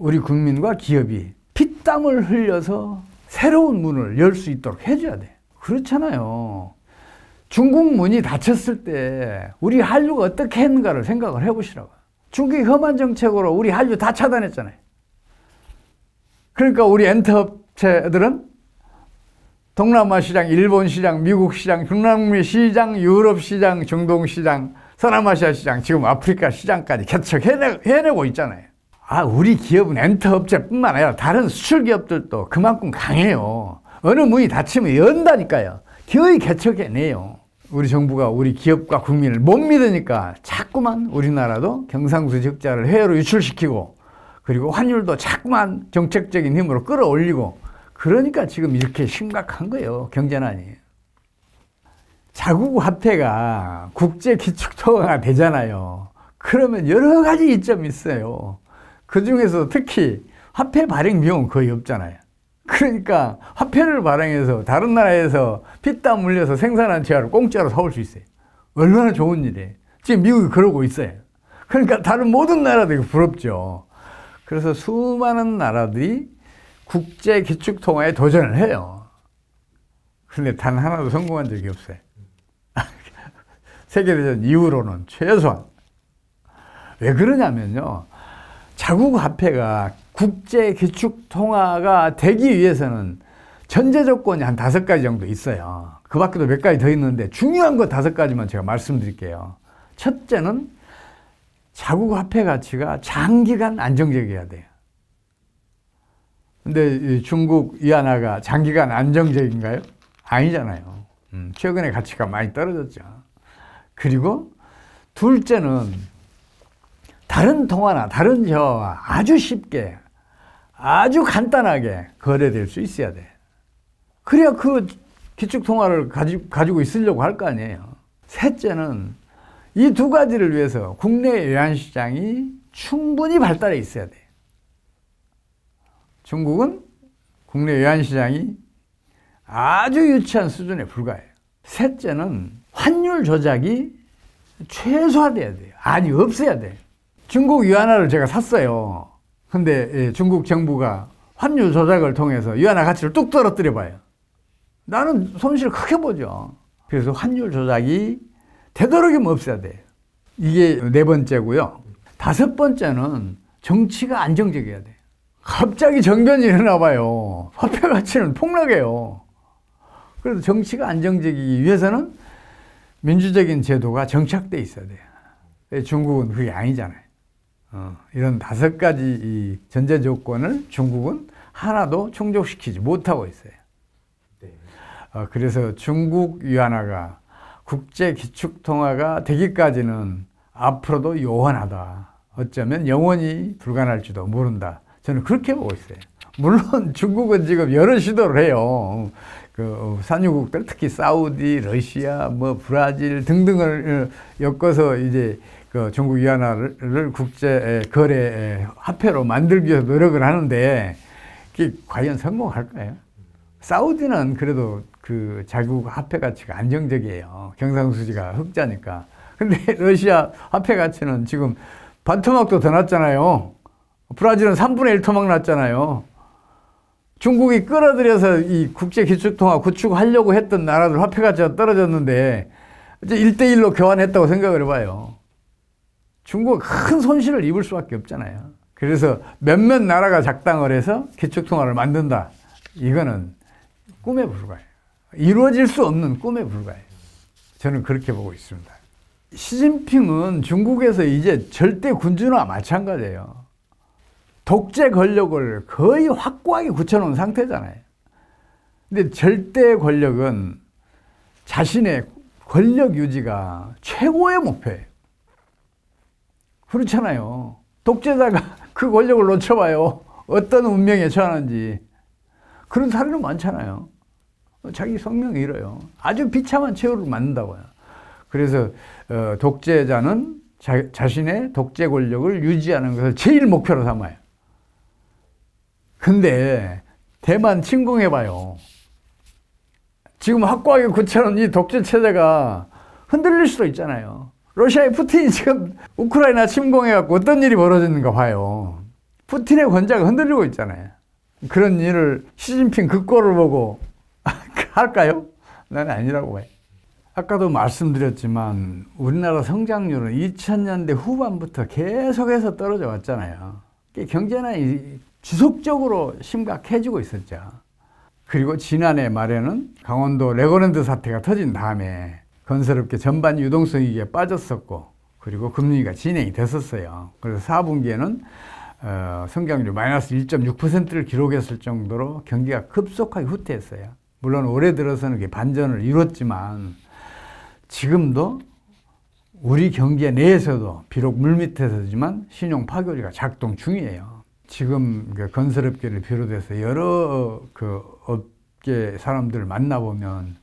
우리 국민과 기업이 피땀을 흘려서 새로운 문을 열 수 있도록 해줘야 돼. 그렇잖아요. 중국 문이 닫혔을 때 우리 한류가 어떻게 했는가를 생각을 해보시라고. 중국이 험한 정책으로 우리 한류 다 차단했잖아요. 그러니까 우리 엔터업체들은 동남아 시장, 일본 시장, 미국 시장, 중남미 시장, 유럽 시장, 중동 시장, 서남아시아 시장, 지금 아프리카 시장까지 개척해내, 고 있잖아요. 아, 우리 기업은 엔터 업체뿐만 아니라 다른 수출 기업들도 그만큼 강해요. 어느 문이 닫히면 연다니까요. 기어이 개척해내요. 우리 정부가 우리 기업과 국민을 못 믿으니까 자꾸만 우리나라도 경상수 적자를 해외로 유출시키고 그리고 환율도 자꾸만 정책적인 힘으로 끌어올리고 그러니까 지금 이렇게 심각한 거예요. 경제난이. 자국 화폐가 국제 기축통화가 되잖아요. 그러면 여러 가지 이점이 있어요. 그 중에서 특히 화폐 발행 비용은 거의 없잖아요. 그러니까 화폐를 발행해서 다른 나라에서 피땀 물려서 생산한 재화를 공짜로 사올 수 있어요. 얼마나 좋은 일이에요. 지금 미국이 그러고 있어요. 그러니까 다른 모든 나라들이 부럽죠. 그래서 수많은 나라들이 국제 기축 통화에 도전을 해요. 그런데 단 하나도 성공한 적이 없어요. 세계대전 이후로는 최소한. 왜 그러냐면요. 자국 화폐가 국제 기축 통화가 되기 위해서는 전제 조건이 한 다섯 가지 정도 있어요. 그 밖에도 몇 가지 더 있는데 중요한 거 다섯 가지만 제가 말씀드릴게요. 첫째는 자국 화폐 가치가 장기간 안정적이어야 돼요. 근데 중국 위안화가 장기간 안정적인가요? 아니잖아요. 음, 최근에 가치가 많이 떨어졌죠. 그리고 둘째는 다른 통화나 다른 저와 아주 쉽게 아주 간단하게 거래될 수 있어야 돼. 그래야 그 기축 통화를 가지, 가지고 있으려고 할 거 아니에요. 셋째는 이 두 가지를 위해서 국내 외환시장이 충분히 발달해 있어야 돼. 중국은 국내 외환시장이 아주 유치한 수준에 불과해요. 셋째는 환율 조작이 최소화돼야 돼요. 아니, 없어야 돼요. 중국 위안화를 제가 샀어요. 근데 예, 중국 정부가 환율 조작을 통해서 위안화 가치를 뚝 떨어뜨려 봐요. 나는 손실을 크게 보죠. 그래서 환율 조작이 되도록이면 없어야 돼요. 이게 네 번째고요. 다섯 번째는 정치가 안정적이어야 돼요. 갑자기 정변이 일어나 봐요. 화폐 가치는 폭락해요. 그래서 정치가 안정적이기 위해서는 민주적인 제도가 정착돼 있어야 돼요. 중국은 그게 아니잖아요. 어, 이런 다섯 가지 이 전제 조건을 중국은 하나도 충족시키지 못하고 있어요. 네. 어, 그래서 중국 위안화가 국제 기축 통화가 되기까지는 앞으로도 요원하다. 어쩌면 영원히 불가능할지도 모른다. 저는 그렇게 보고 있어요. 물론 중국은 지금 여러 시도를 해요. 그 산유국들 특히 사우디, 러시아, 뭐 브라질 등등을 엮어서 이제 그 중국 위안화를 국제 거래 화폐로 만들기 위해서 노력을 하는데 그게 과연 성공할까요? 사우디는 그래도 그 자국 화폐 가치가 안정적이에요. 경상수지가 흑자니까. 근데 러시아 화폐 가치는 지금 반 토막도 더 났잖아요. 브라질은 3분의 1 토막 났잖아요. 중국이 끌어들여서 이 국제 기축통화 구축하려고 했던 나라들 화폐 가치가 떨어졌는데 이제 1대1로 교환했다고 생각을 해봐요. 중국은 큰 손실을 입을 수밖에 없잖아요. 그래서 몇몇 나라가 작당을 해서 기축통화를 만든다. 이거는 꿈에 불과해요. 이루어질 수 없는 꿈에 불과해요. 저는 그렇게 보고 있습니다. 시진핑은 중국에서 이제 절대 군주나 마찬가지예요. 독재 권력을 거의 확고하게 굳혀놓은 상태잖아요. 근데 절대 권력은 자신의 권력 유지가 최고의 목표예요. 그렇잖아요. 독재자가 그 권력을 놓쳐봐요. 어떤 운명에 처하는지. 그런 사례는 많잖아요. 자기 성명 잃어요. 아주 비참한 최후를 맞는다고요. 그래서 어, 독재자는 자, 자신의 독재 권력을 유지하는 것을 제일 목표로 삼아요. 근데 대만 침공해봐요. 지금 확고하게 굳혀놓은 이 독재 체제가 흔들릴 수도 있잖아요. 러시아의 푸틴이 지금 우크라이나 침공해갖고 어떤 일이 벌어졌는가 봐요. 푸틴의 권자가 흔들리고 있잖아요. 그런 일을 시진핑 그 꼴을 보고 할까요? 나는 아니라고 봐요. 아까도 말씀드렸지만 우리나라 성장률은 2000년대 후반부터 계속해서 떨어져 왔잖아요. 경제난이 지속적으로 심각해지고 있었죠. 그리고 지난해 말에는 강원도 레고랜드 사태가 터진 다음에 건설업계 전반 유동성 위기에 빠졌었고 그리고 금리가 진행이 됐었어요. 그래서 4분기에는 어, 성장률이 마이너스 1.6%를 기록했을 정도로 경기가 급속하게 후퇴했어요. 물론 올해 들어서는 반전을 이뤘지만 지금도 우리 경제 내에서도 비록 물밑에서지만 신용 파괴리가 작동 중이에요. 지금 그 건설업계를 비롯해서 여러 그 업계 사람들을 만나보면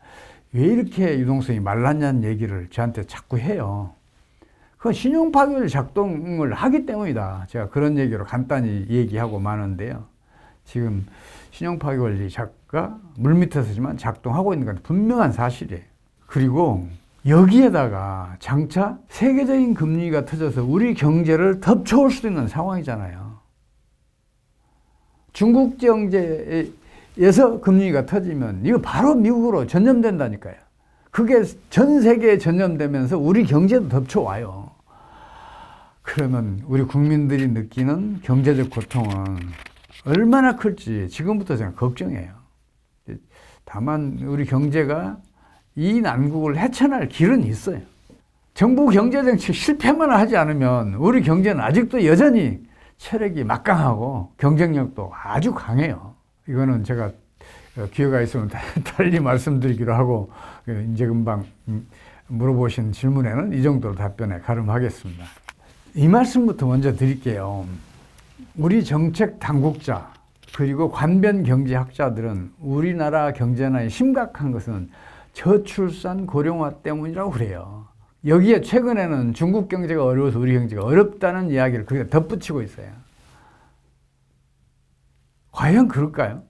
왜 이렇게 유동성이 말랐냐는 얘기를 저한테 자꾸 해요. 그 신용 파괴를 작동을 하기 때문이다. 제가 그런 얘기로 간단히 얘기하고 마는데요. 지금 신용 파괴 원리 작가 물밑에서지만 작동하고 있는 건 분명한 사실이에요. 그리고 여기에다가 장차 세계적인 금리가 터져서 우리 경제를 덮쳐올 수도 있는 상황이잖아요. 중국 경제 에서 금리가 터지면 이거 바로 미국으로 전염된다니까요. 그게 전 세계에 전염되면서 우리 경제도 덮쳐와요. 그러면 우리 국민들이 느끼는 경제적 고통은 얼마나 클지 지금부터 저는 걱정해요. 다만 우리 경제가 이 난국을 헤쳐날 길은 있어요. 정부 경제정책 실패만 하지 않으면 우리 경제는 아직도 여전히 체력이 막강하고 경쟁력도 아주 강해요. 이거는 제가 기회가 있으면 달리 말씀드리기로 하고 이제 금방 물어보신 질문에는 이 정도로 답변에 가름하겠습니다. 이 말씀부터 먼저 드릴게요. 우리 정책 당국자 그리고 관변 경제학자들은 우리나라 경제난이 심각한 것은 저출산 고령화 때문이라고 그래요. 여기에 최근에는 중국 경제가 어려워서 우리 경제가 어렵다는 이야기를 그게 덧붙이고 있어요. 과연 그럴까요?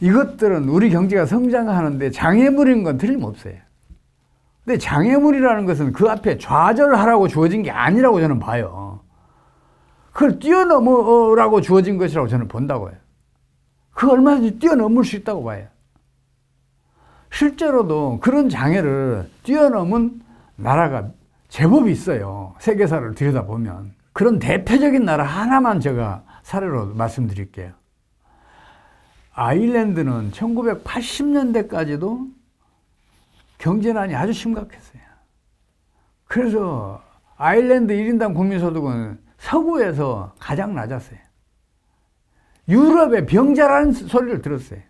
이것들은 우리 경제가 성장하는데 장애물인 건 틀림없어요. 근데 장애물이라는 것은 그 앞에 좌절하라고 주어진 게 아니라고 저는 봐요. 그걸 뛰어넘으라고 주어진 것이라고 저는 본다고요. 그 얼마든지 뛰어넘을 수 있다고 봐요. 실제로도 그런 장애를 뛰어넘은 나라가 제법 있어요. 세계사를 들여다보면. 그런 대표적인 나라 하나만 제가 사례로 말씀드릴게요. 아일랜드는 1980년대까지도 경제난이 아주 심각했어요. 그래서 아일랜드 1인당 국민소득은 서구에서 가장 낮았어요. 유럽의 병자라는 소리를 들었어요.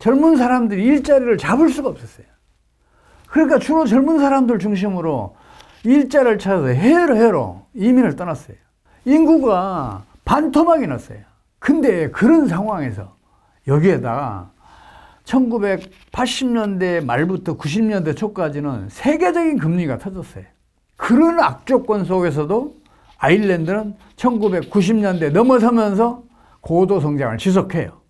젊은 사람들이 일자리를 잡을 수가 없었어요. 그러니까 주로 젊은 사람들 중심으로 일자리를 찾아서 해외로 해외로 이민을 떠났어요. 인구가 반토막이 났어요. 근데 그런 상황에서 여기에다가 1980년대 말부터 90년대 초까지는 세계적인 금리가 터졌어요. 그런 악조건 속에서도 아일랜드는 1990년대 넘어서면서 고도 성장을 지속해요.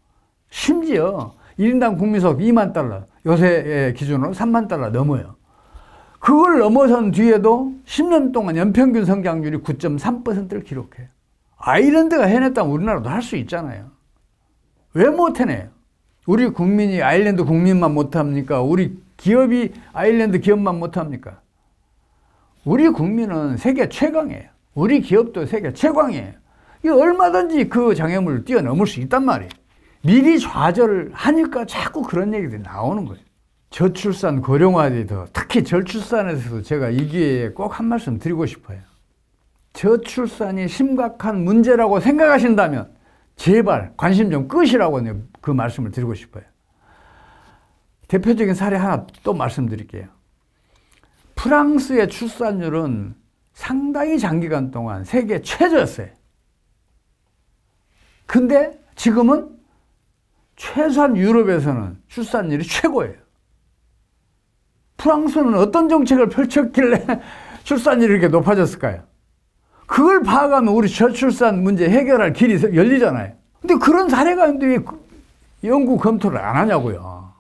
심지어 1인당 국민소득 2만 달러, 요새 기준으로 3만 달러 넘어요. 그걸 넘어선 뒤에도 10년 동안 연평균 성장률이 9.3%를 기록해요. 아일랜드가 해냈다면 우리나라도 할 수 있잖아요. 왜 못 해내요? 우리 국민이 아일랜드 국민만 못합니까? 우리 기업이 아일랜드 기업만 못합니까? 우리 국민은 세계 최강이에요. 우리 기업도 세계 최강이에요. 이 얼마든지 그 장애물을 뛰어넘을 수 있단 말이에요. 미리 좌절을 하니까 자꾸 그런 얘기들이 나오는 거예요. 저출산 고령화에도 특히 저출산에서도 제가 이 기회에 꼭 한 말씀 드리고 싶어요. 저출산이 심각한 문제라고 생각하신다면 제발 관심 좀 끄시라고 그 말씀을 드리고 싶어요. 대표적인 사례 하나 또 말씀드릴게요. 프랑스의 출산율은 상당히 장기간 동안 세계 최저였어요. 근데 지금은 최소한 유럽에서는 출산율이 최고예요. 프랑스는 어떤 정책을 펼쳤길래 출산율이 이렇게 높아졌을까요? 그걸 파악하면 우리 저출산 문제 해결할 길이 열리잖아요. 근데 그런 사례가 있는데 왜그 연구 검토를 안 하냐고요.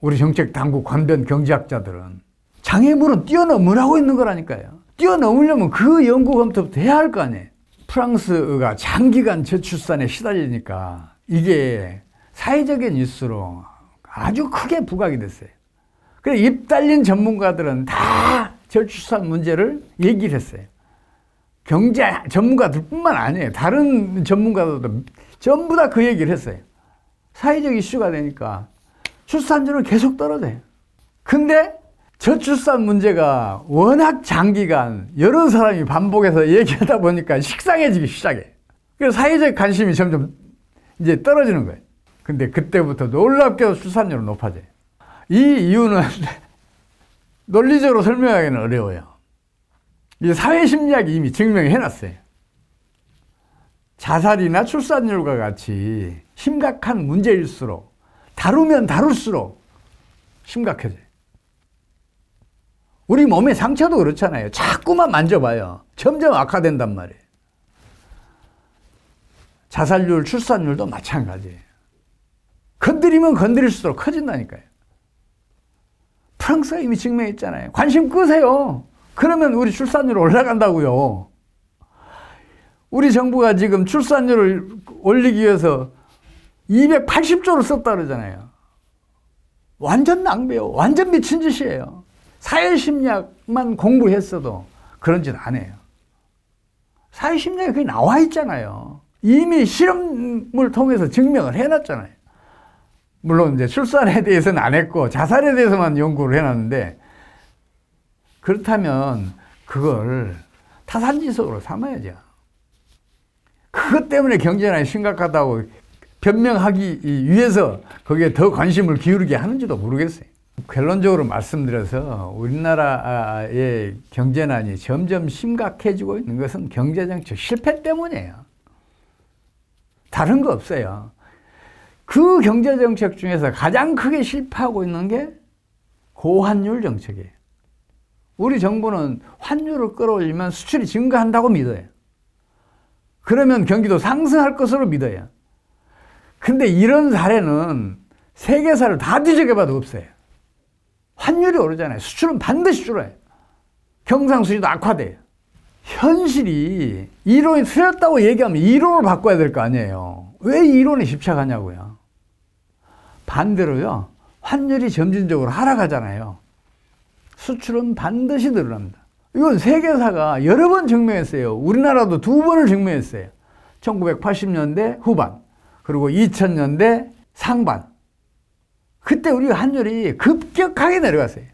우리 정책 당국 관변 경제학자들은. 장애물은 뛰어넘으라고 있는 거라니까요. 뛰어넘으려면 그 연구 검토부터 해야 할 거 아니에요. 프랑스가 장기간 저출산에 시달리니까 이게 사회적인 이슈로 아주 크게 부각이 됐어요. 그래 입 달린 전문가들은 다 저출산 문제를 얘기를 했어요. 경제 전문가들뿐만 아니에요. 다른 전문가들도 전부 다 그 얘기를 했어요. 사회적 이슈가 되니까 출산율은 계속 떨어져요. 근데 저출산 문제가 워낙 장기간 여러 사람이 반복해서 얘기하다 보니까 식상해지기 시작해. 그래서 사회적 관심이 점점 이제 떨어지는 거예요. 근데 그때부터 놀랍게도 출산율은 높아져요. 이 이유는 논리적으로 설명하기는 어려워요. 이 사회심리학이 이미 증명해 놨어요. 자살이나 출산율과 같이 심각한 문제일수록 다루면 다룰수록 심각해져요. 우리 몸의 상처도 그렇잖아요. 자꾸만 만져봐요. 점점 악화된단 말이에요. 자살률, 출산율도 마찬가지예요. 건드리면 건드릴수록 커진다니까요. 프랑스가 이미 증명했잖아요. 관심 끄세요. 그러면 우리 출산율 올라간다고요. 우리 정부가 지금 출산율을 올리기 위해서 280조를 썼다 그러잖아요. 완전 낭비요. 완전 미친 짓이에요. 사회심리학만 공부했어도 그런 짓 안 해요. 사회심리학이 거기 나와 있잖아요. 이미 실험을 통해서 증명을 해놨잖아요. 물론 이제 출산에 대해서는 안 했고 자살에 대해서만 연구를 해놨는데 그렇다면 그걸 타산지석으로 삼아야죠. 그것 때문에 경제난이 심각하다고 변명하기 위해서 거기에 더 관심을 기울이게 하는지도 모르겠어요. 결론적으로 말씀드려서 우리나라의 경제난이 점점 심각해지고 있는 것은 경제정책 실패 때문이에요. 다른 거 없어요. 그 경제정책 중에서 가장 크게 실패하고 있는 게 고환율 정책이에요. 우리 정부는 환율을 끌어올리면 수출이 증가한다고 믿어요. 그러면 경기도 상승할 것으로 믿어요. 근데 이런 사례는 세계사를 다 뒤적여봐도 없어요. 환율이 오르잖아요. 수출은 반드시 줄어요. 경상수지도 악화돼요. 현실이 이론이 틀렸다고 얘기하면 이론을 바꿔야 될 거 아니에요. 왜 이론에 집착하냐고요. 반대로요. 환율이 점진적으로 하락하잖아요. 수출은 반드시 늘어납니다. 이건 세계사가 여러 번 증명했어요. 우리나라도 두 번을 증명했어요. 1980년대 후반, 그리고 2000년대 상반. 그때 우리 환율이 급격하게 내려갔어요.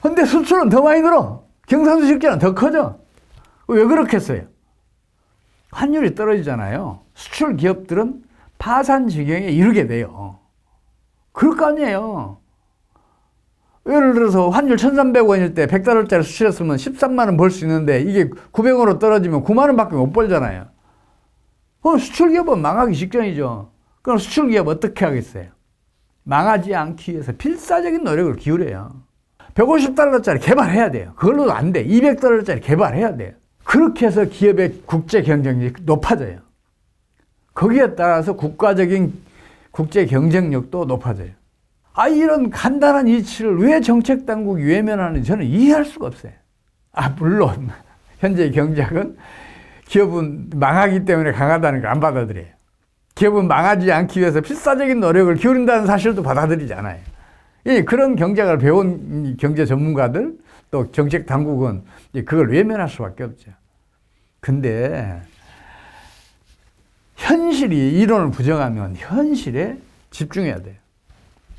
근데 수출은 더 많이 늘어. 경상수 식재는 더 커져. 왜 그렇겠어요? 환율이 떨어지잖아요. 수출 기업들은 파산 지경에 이르게 돼요. 그럴 거 아니에요. 예를 들어서 환율 1,300원일 때 100달러짜리 수출했으면 13만 원 벌 수 있는데 이게 900원으로 떨어지면 9만 원밖에 못 벌잖아요. 그럼 수출 기업은 망하기 직전이죠. 그럼 수출 기업 어떻게 하겠어요? 망하지 않기 위해서 필사적인 노력을 기울여요. 150달러짜리 개발해야 돼요. 그걸로도 안 돼. 200달러짜리 개발해야 돼요. 그렇게 해서 기업의 국제 경쟁력이 높아져요. 거기에 따라서 국가적인 국제 경쟁력도 높아져요. 아, 이런 간단한 이치를 왜 정책 당국이 외면하는지 저는 이해할 수가 없어요. 아, 물론, 현재 경제학은 기업은 망하기 때문에 강하다는 걸 안 받아들여요. 기업은 망하지 않기 위해서 필사적인 노력을 기울인다는 사실도 받아들이지 않아요. 그런 경제학을 배운 경제 전문가들 또 정책 당국은 그걸 외면할 수밖에 없죠. 근데 현실이 이론을 부정하면 현실에 집중해야 돼요.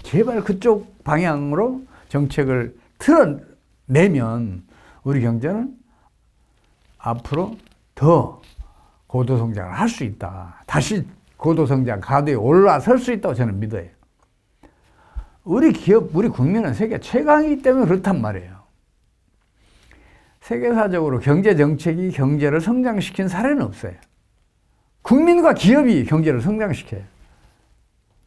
제발 그쪽 방향으로 정책을 틀어내면 우리 경제는 앞으로 더 고도 성장을 할 수 있다. 다시 고도 성장 가도에 올라설 수 있다고 저는 믿어요. 우리 기업, 우리 국민은 세계 최강이기 때문에 그렇단 말이에요. 세계사적으로 경제 정책이 경제를 성장시킨 사례는 없어요. 국민과 기업이 경제를 성장시켜요.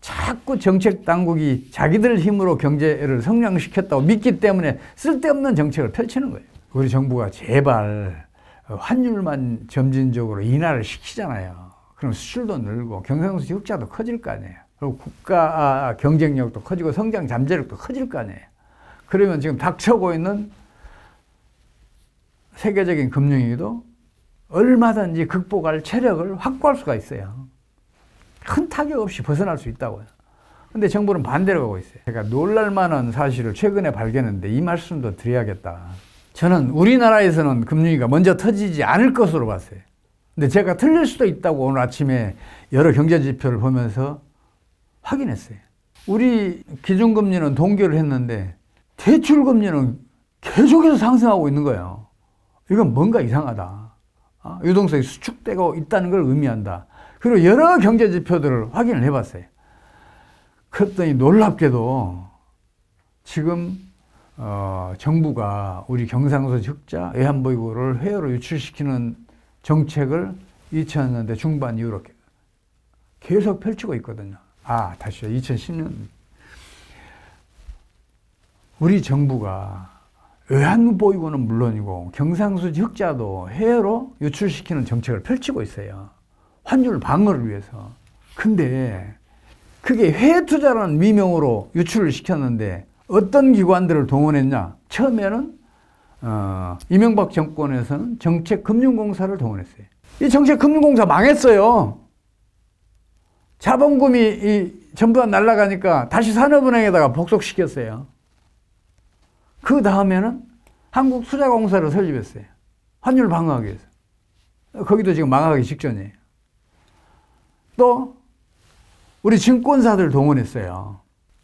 자꾸 정책 당국이 자기들 힘으로 경제를 성장시켰다고 믿기 때문에 쓸데없는 정책을 펼치는 거예요. 우리 정부가 제발 환율만 점진적으로 인하를 시키잖아요. 그럼 수출도 늘고 경상수 흑자도 커질 거 아니에요. 그리고 국가 경쟁력도 커지고 성장 잠재력도 커질 거 아니에요. 그러면 지금 닥쳐오고 있는 세계적인 금융위기도 얼마든지 극복할 체력을 확보할 수가 있어요. 큰 타격 없이 벗어날 수 있다고요. 근데 정부는 반대로 가고 있어요. 제가 놀랄만한 사실을 최근에 발견했는데 이 말씀도 드려야겠다. 저는 우리나라에서는 금융위기가 먼저 터지지 않을 것으로 봤어요. 근데 제가 틀릴 수도 있다고 오늘 아침에 여러 경제 지표를 보면서 확인했어요. 우리 기준금리는 동결을 했는데 대출금리는 계속해서 상승하고 있는 거예요. 이건 뭔가 이상하다. 어? 유동성이 수축되고 있다는 걸 의미한다. 그리고 여러 경제 지표들을 확인을 해봤어요. 그랬더니 놀랍게도 지금 어, 정부가 우리 경상도 적자 외환보유고를 회화로 유출시키는 정책을 2000년대 중반 이후로 계속 펼치고 있거든요. 아, 다시요. 2010년. 우리 정부가 외환보유고는 물론이고 경상수지 흑자도 해외로 유출시키는 정책을 펼치고 있어요. 환율 방어를 위해서. 근데 그게 해외 투자라는 미명으로 유출을 시켰는데 어떤 기관들을 동원했냐? 처음에는 어, 이명박 정권에서는 정책금융공사를 동원했어요. 이 정책금융공사 망했어요. 자본금이 이 전부 다 날아가니까 다시 산업은행에다가 복속시켰어요. 그 다음에는 한국투자공사를 설립했어요. 환율 방어하기 위해서. 거기도 지금 망하기 직전이에요. 또 우리 증권사들 동원했어요.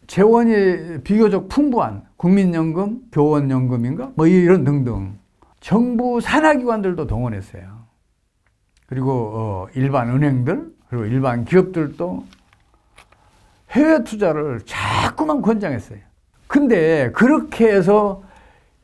재원이 비교적 풍부한 국민연금, 교원연금인가? 뭐 이런 등등. 정부 산하기관들도 동원했어요. 그리고 어, 일반 은행들, 그리고 일반 기업들도 해외 투자를 자꾸만 권장했어요. 근데 그렇게 해서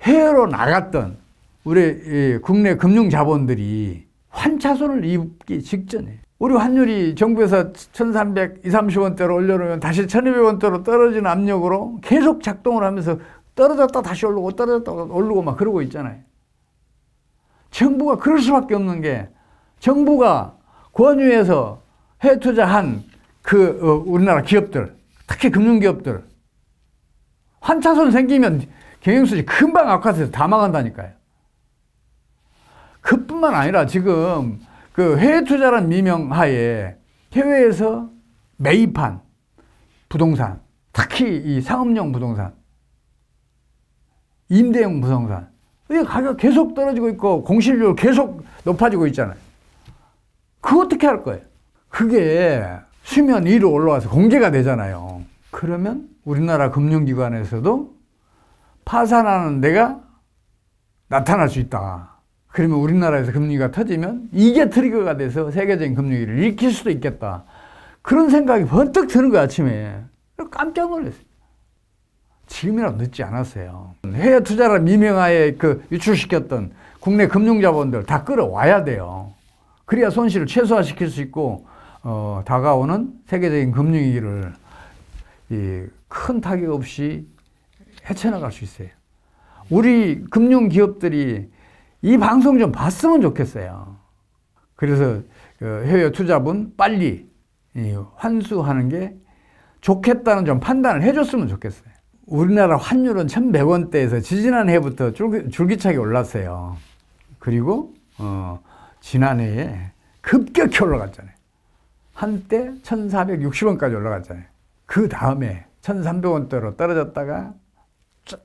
해외로 나갔던 우리 국내 금융 자본들이 환차손을 입기 직전에 우리 환율이 정부에서 1,300, 2, 30원대로 올려놓으면 다시 1,200원대로 떨어지는 압력으로 계속 작동을 하면서 떨어졌다 다시 오르고 떨어졌다 오르고 막 그러고 있잖아요. 정부가 그럴 수밖에 없는 게 정부가 권유해서 해외 투자한 그 어, 우리나라 기업들, 특히 금융기업들 환차손 생기면 경영수지 금방 악화돼서 다 망한다니까요. 그뿐만 아니라 지금 그 해외 투자란 미명하에 해외에서 매입한 부동산, 특히 이 상업용 부동산, 임대용 부동산, 이 가격 계속 떨어지고 있고 공실률 계속 높아지고 있잖아요. 그 어떻게 할 거예요? 그게 수면 위로 올라와서 공개가 되잖아요. 그러면 우리나라 금융기관에서도 파산하는 데가 나타날 수 있다. 그러면 우리나라에서 금리가 터지면 이게 트리거가 돼서 세계적인 금융위기를 일으킬 수도 있겠다. 그런 생각이 번뜩 드는 거야, 아침에. 깜짝 놀랐어요. 지금이라도 늦지 않았어요. 해외 투자를 미명하에 그 유출시켰던 국내 금융자본들 다 끌어와야 돼요. 그래야 손실을 최소화시킬 수 있고, 어, 다가오는 세계적인 금융위기를 큰 타격 없이 헤쳐나갈 수 있어요. 우리 금융기업들이 이 방송 좀 봤으면 좋겠어요. 그래서 그 해외 투자분 빨리 환수하는 게 좋겠다는 좀 판단을 해줬으면 좋겠어요. 우리나라 환율은 1100원대에서 지지난 해부터 줄기, 차게 올랐어요. 그리고 어, 지난해에 급격히 올라갔잖아요. 한때 1,460원까지 올라갔잖아요. 그 다음에 1,300원대로 떨어졌다가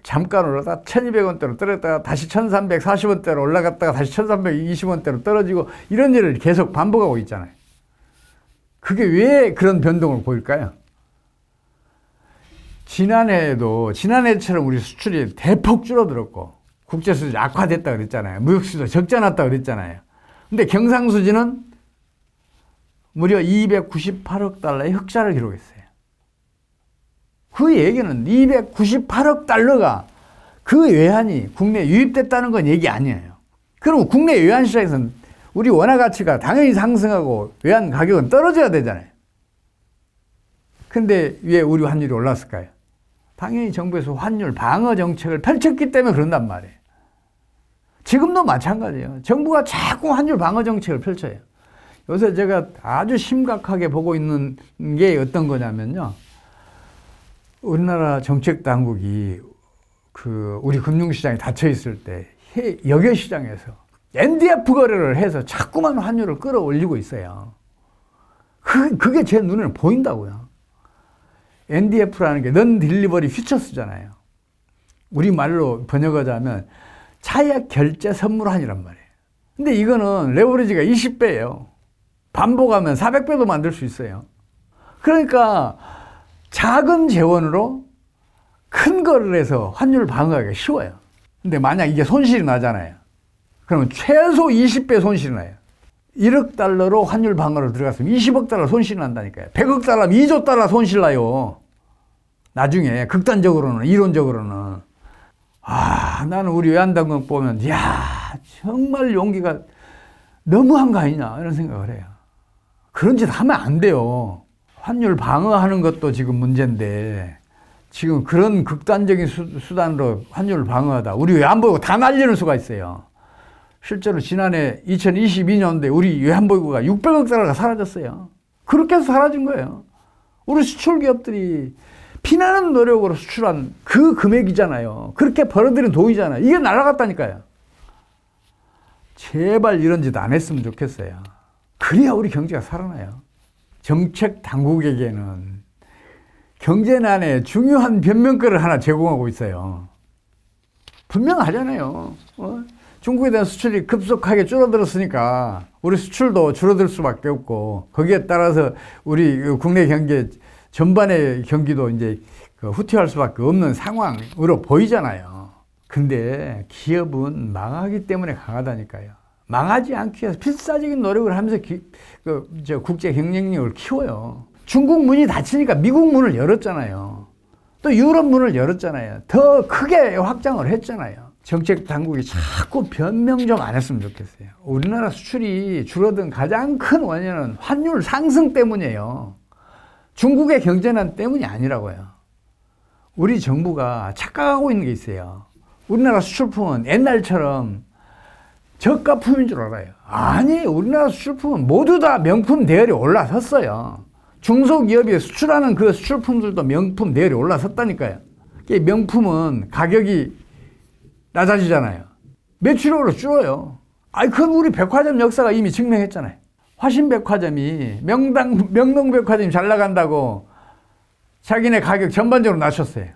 잠깐 올라다 1,200원대로 떨어졌다가 다시 1,340원대로 올라갔다가 다시 1,320원대로 떨어지고 이런 일을 계속 반복하고 있잖아요. 그게 왜 그런 변동을 보일까요? 지난해에도 지난해처럼 우리 수출이 대폭 줄어들었고 국제 수지 악화됐다 그랬잖아요. 무역 수도 적자 났다 그랬잖아요. 근데 경상수지는 무려 298억 달러의 흑자를 기록했어요. 그 얘기는 298억 달러가 그 외환이 국내에 유입됐다는 건 얘기 아니에요. 그럼 국내 외환 시장에서는 우리 원화 가치가 당연히 상승하고 외환 가격은 떨어져야 되잖아요. 근데 왜 우리 환율이 올랐을까요? 당연히 정부에서 환율 방어 정책을 펼쳤기 때문에 그런단 말이에요. 지금도 마찬가지예요. 정부가 자꾸 환율 방어 정책을 펼쳐요. 요새 제가 아주 심각하게 보고 있는 게 어떤 거냐면요. 우리나라 정책 당국이 그 우리 금융시장이 닫혀 있을 때 여객 시장에서 NDF 거래를 해서 자꾸만 환율을 끌어올리고 있어요. 그, 그게 제 눈에는 보인다고요. NDF라는 게 넌 딜리버리 퓨처스잖아요. 우리말로 번역하자면 차액 결제 선물환이란 말이에요. 근데 이거는 레버리지가 20배예요. 반복하면 400배도 만들 수 있어요. 그러니까 작은 재원으로 큰 거를 해서 환율 방어하기가 쉬워요. 근데 만약 이게 손실이 나잖아요. 그러면 최소 20배 손실이 나요. 1억 달러로 환율 방어를 들어갔으면 20억 달러 손실이 난다니까요. 100억 달러면 2조 달러 손실 나요. 나중에 극단적으로는 이론적으로는 아 나는 우리 외환당국 보면 야 정말 용기가 너무한 거 아니냐 이런 생각을 해요. 그런 짓 하면 안 돼요. 환율 방어하는 것도 지금 문제인데 지금 그런 극단적인 수, 단으로 환율 방어하다 우리 외환보고 다 날리는 수가 있어요. 실제로 지난해 2022년도에 우리 외환보유고가 600억 달러가 사라졌어요. 그렇게 해서 사라진 거예요. 우리 수출 기업들이 피나는 노력으로 수출한 그 금액이잖아요. 그렇게 벌어들인 돈이잖아요. 이게 날아갔다니까요. 제발 이런 짓 안 했으면 좋겠어요. 그래야 우리 경제가 살아나요. 정책 당국에게는 경제난에 중요한 변명거를 하나 제공하고 있어요. 분명하잖아요. 어? 중국에 대한 수출이 급속하게 줄어들었으니까 우리 수출도 줄어들 수밖에 없고 거기에 따라서 우리 그 국내 경제 전반의 경기도 이제 그 후퇴할 수밖에 없는 상황으로 보이잖아요. 근데 기업은 망하기 때문에 강하다니까요. 망하지 않기 위해서 필사적인 노력을 하면서 기, 그, 저 국제 경쟁력을 키워요. 중국 문이 닫히니까 미국 문을 열었잖아요. 또 유럽 문을 열었잖아요. 더 크게 확장을 했잖아요. 정책 당국이 자꾸 변명 좀 안 했으면 좋겠어요. 우리나라 수출이 줄어든 가장 큰 원인은 환율 상승 때문이에요. 중국의 경제난 때문이 아니라고요. 우리 정부가 착각하고 있는 게 있어요. 우리나라 수출품은 옛날처럼 저가 품인 줄 알아요. 아니, 우리나라 수출품은 모두 다 명품 대열이 올라섰어요. 중소기업이 수출하는 그 수출품들도 명품 대열이 올라섰다니까요. 명품은 가격이 낮아지잖아요. 매출액으로 줄어요. 아니, 그건 우리 백화점 역사가 이미 증명했잖아요. 화신백화점이 명당, 명동백화점이 잘 나간다고 자기네 가격 전반적으로 낮췄어요.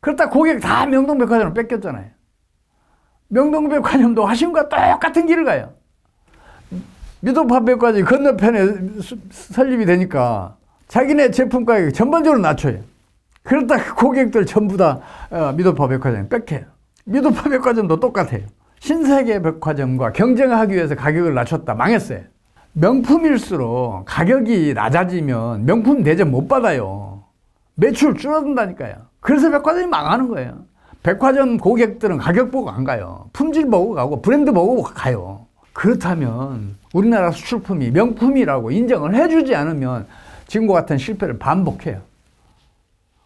그렇다 고객 다 명동백화점으로 뺏겼잖아요. 명동백화점도 화신과 똑같은 길을 가요. 미도파백화점이 건너편에 수, 설립이 되니까 자기네 제품 가격 전반적으로 낮춰요. 그렇다 고객들 전부 다 어, 미도파 백화점에 뺏겨요. 미도파 백화점도 똑같아요. 신세계 백화점과 경쟁하기 위해서 가격을 낮췄다 망했어요. 명품일수록 가격이 낮아지면 명품 대접 못 받아요. 매출 줄어든다니까요. 그래서 백화점이 망하는 거예요. 백화점 고객들은 가격 보고 안 가요. 품질 보고 가고 브랜드 보고 가요. 그렇다면 우리나라 수출품이 명품이라고 인정을 해주지 않으면 지금과 같은 실패를 반복해요.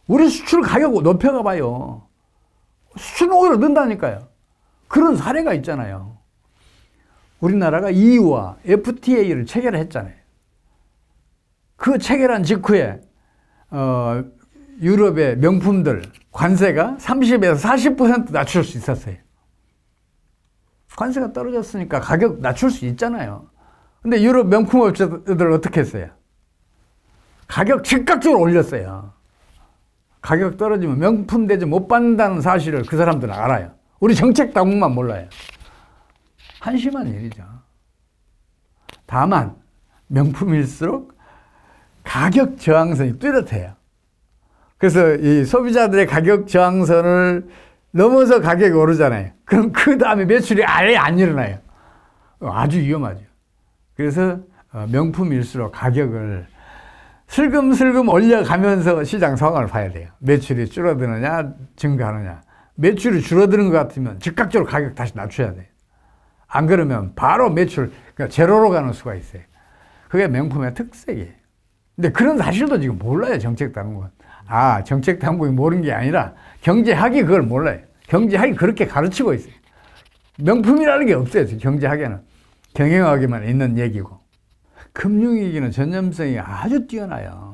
우리 수출 가격 높여가 봐요. 수출 오히려 는다니까요. 그런 사례가 있잖아요. 우리나라가 EU와 FTA를 체결했잖아요. 그 체결한 직후에 어, 유럽의 명품들 관세가 30에서 40% 낮출 수 있었어요. 관세가 떨어졌으니까 가격 낮출 수 있잖아요. 근데 유럽 명품 업체들 어떻게 했어요? 가격 즉각적으로 올렸어요. 가격 떨어지면 명품 대접 못 받는다는 사실을 그 사람들은 알아요. 우리 정책 당국만 몰라요. 한심한 일이죠. 다만 명품일수록 가격 저항선이 뚜렷해요. 그래서 이 소비자들의 가격 저항선을 넘어서 가격이 오르잖아요. 그럼 그 다음에 매출이 아예 안 일어나요. 아주 위험하죠. 그래서 어, 명품일수록 가격을 슬금슬금 올려가면서 시장 상황을 봐야 돼요. 매출이 줄어드느냐, 증가하느냐. 매출이 줄어드는 것 같으면 즉각적으로 가격 다시 낮춰야 돼요. 안 그러면 바로 매출, 그러니까 제로로 가는 수가 있어요. 그게 명품의 특색이에요. 근데 그런 사실도 지금 몰라요, 정책 당국은. 아, 정책 당국이 모르는 게 아니라 경제학이 그걸 몰라요. 경제학이 그렇게 가르치고 있어요. 명품이라는 게 없어요, 경제학에는. 경영학에만 있는 얘기고. 금융위기는 전염성이 아주 뛰어나요.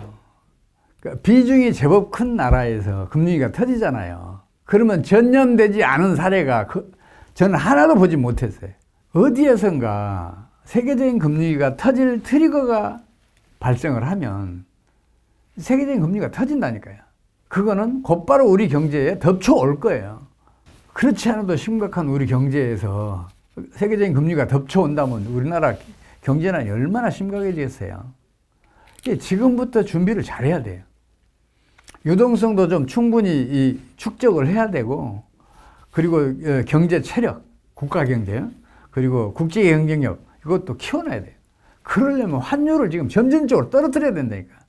그러니까 비중이 제법 큰 나라에서 금융위기가 터지잖아요. 그러면 전염되지 않은 사례가 그, 저는 하나도 보지 못했어요. 어디에선가 세계적인 금융위기가 터질 트리거가 발생을 하면 세계적인 금리가 터진다니까요. 그거는 곧바로 우리 경제에 덮쳐올 거예요. 그렇지 않아도 심각한 우리 경제에서 세계적인 금리가 덮쳐온다면 우리나라 경제는 얼마나 심각해지겠어요. 지금부터 준비를 잘해야 돼요. 유동성도 좀 충분히 축적을 해야 되고, 그리고 어, 경제 체력, 국가 경제, 그리고 국제 경쟁력, 이것도 키워놔야 돼요. 그러려면 환율을 지금 점진적으로 떨어뜨려야 된다니까.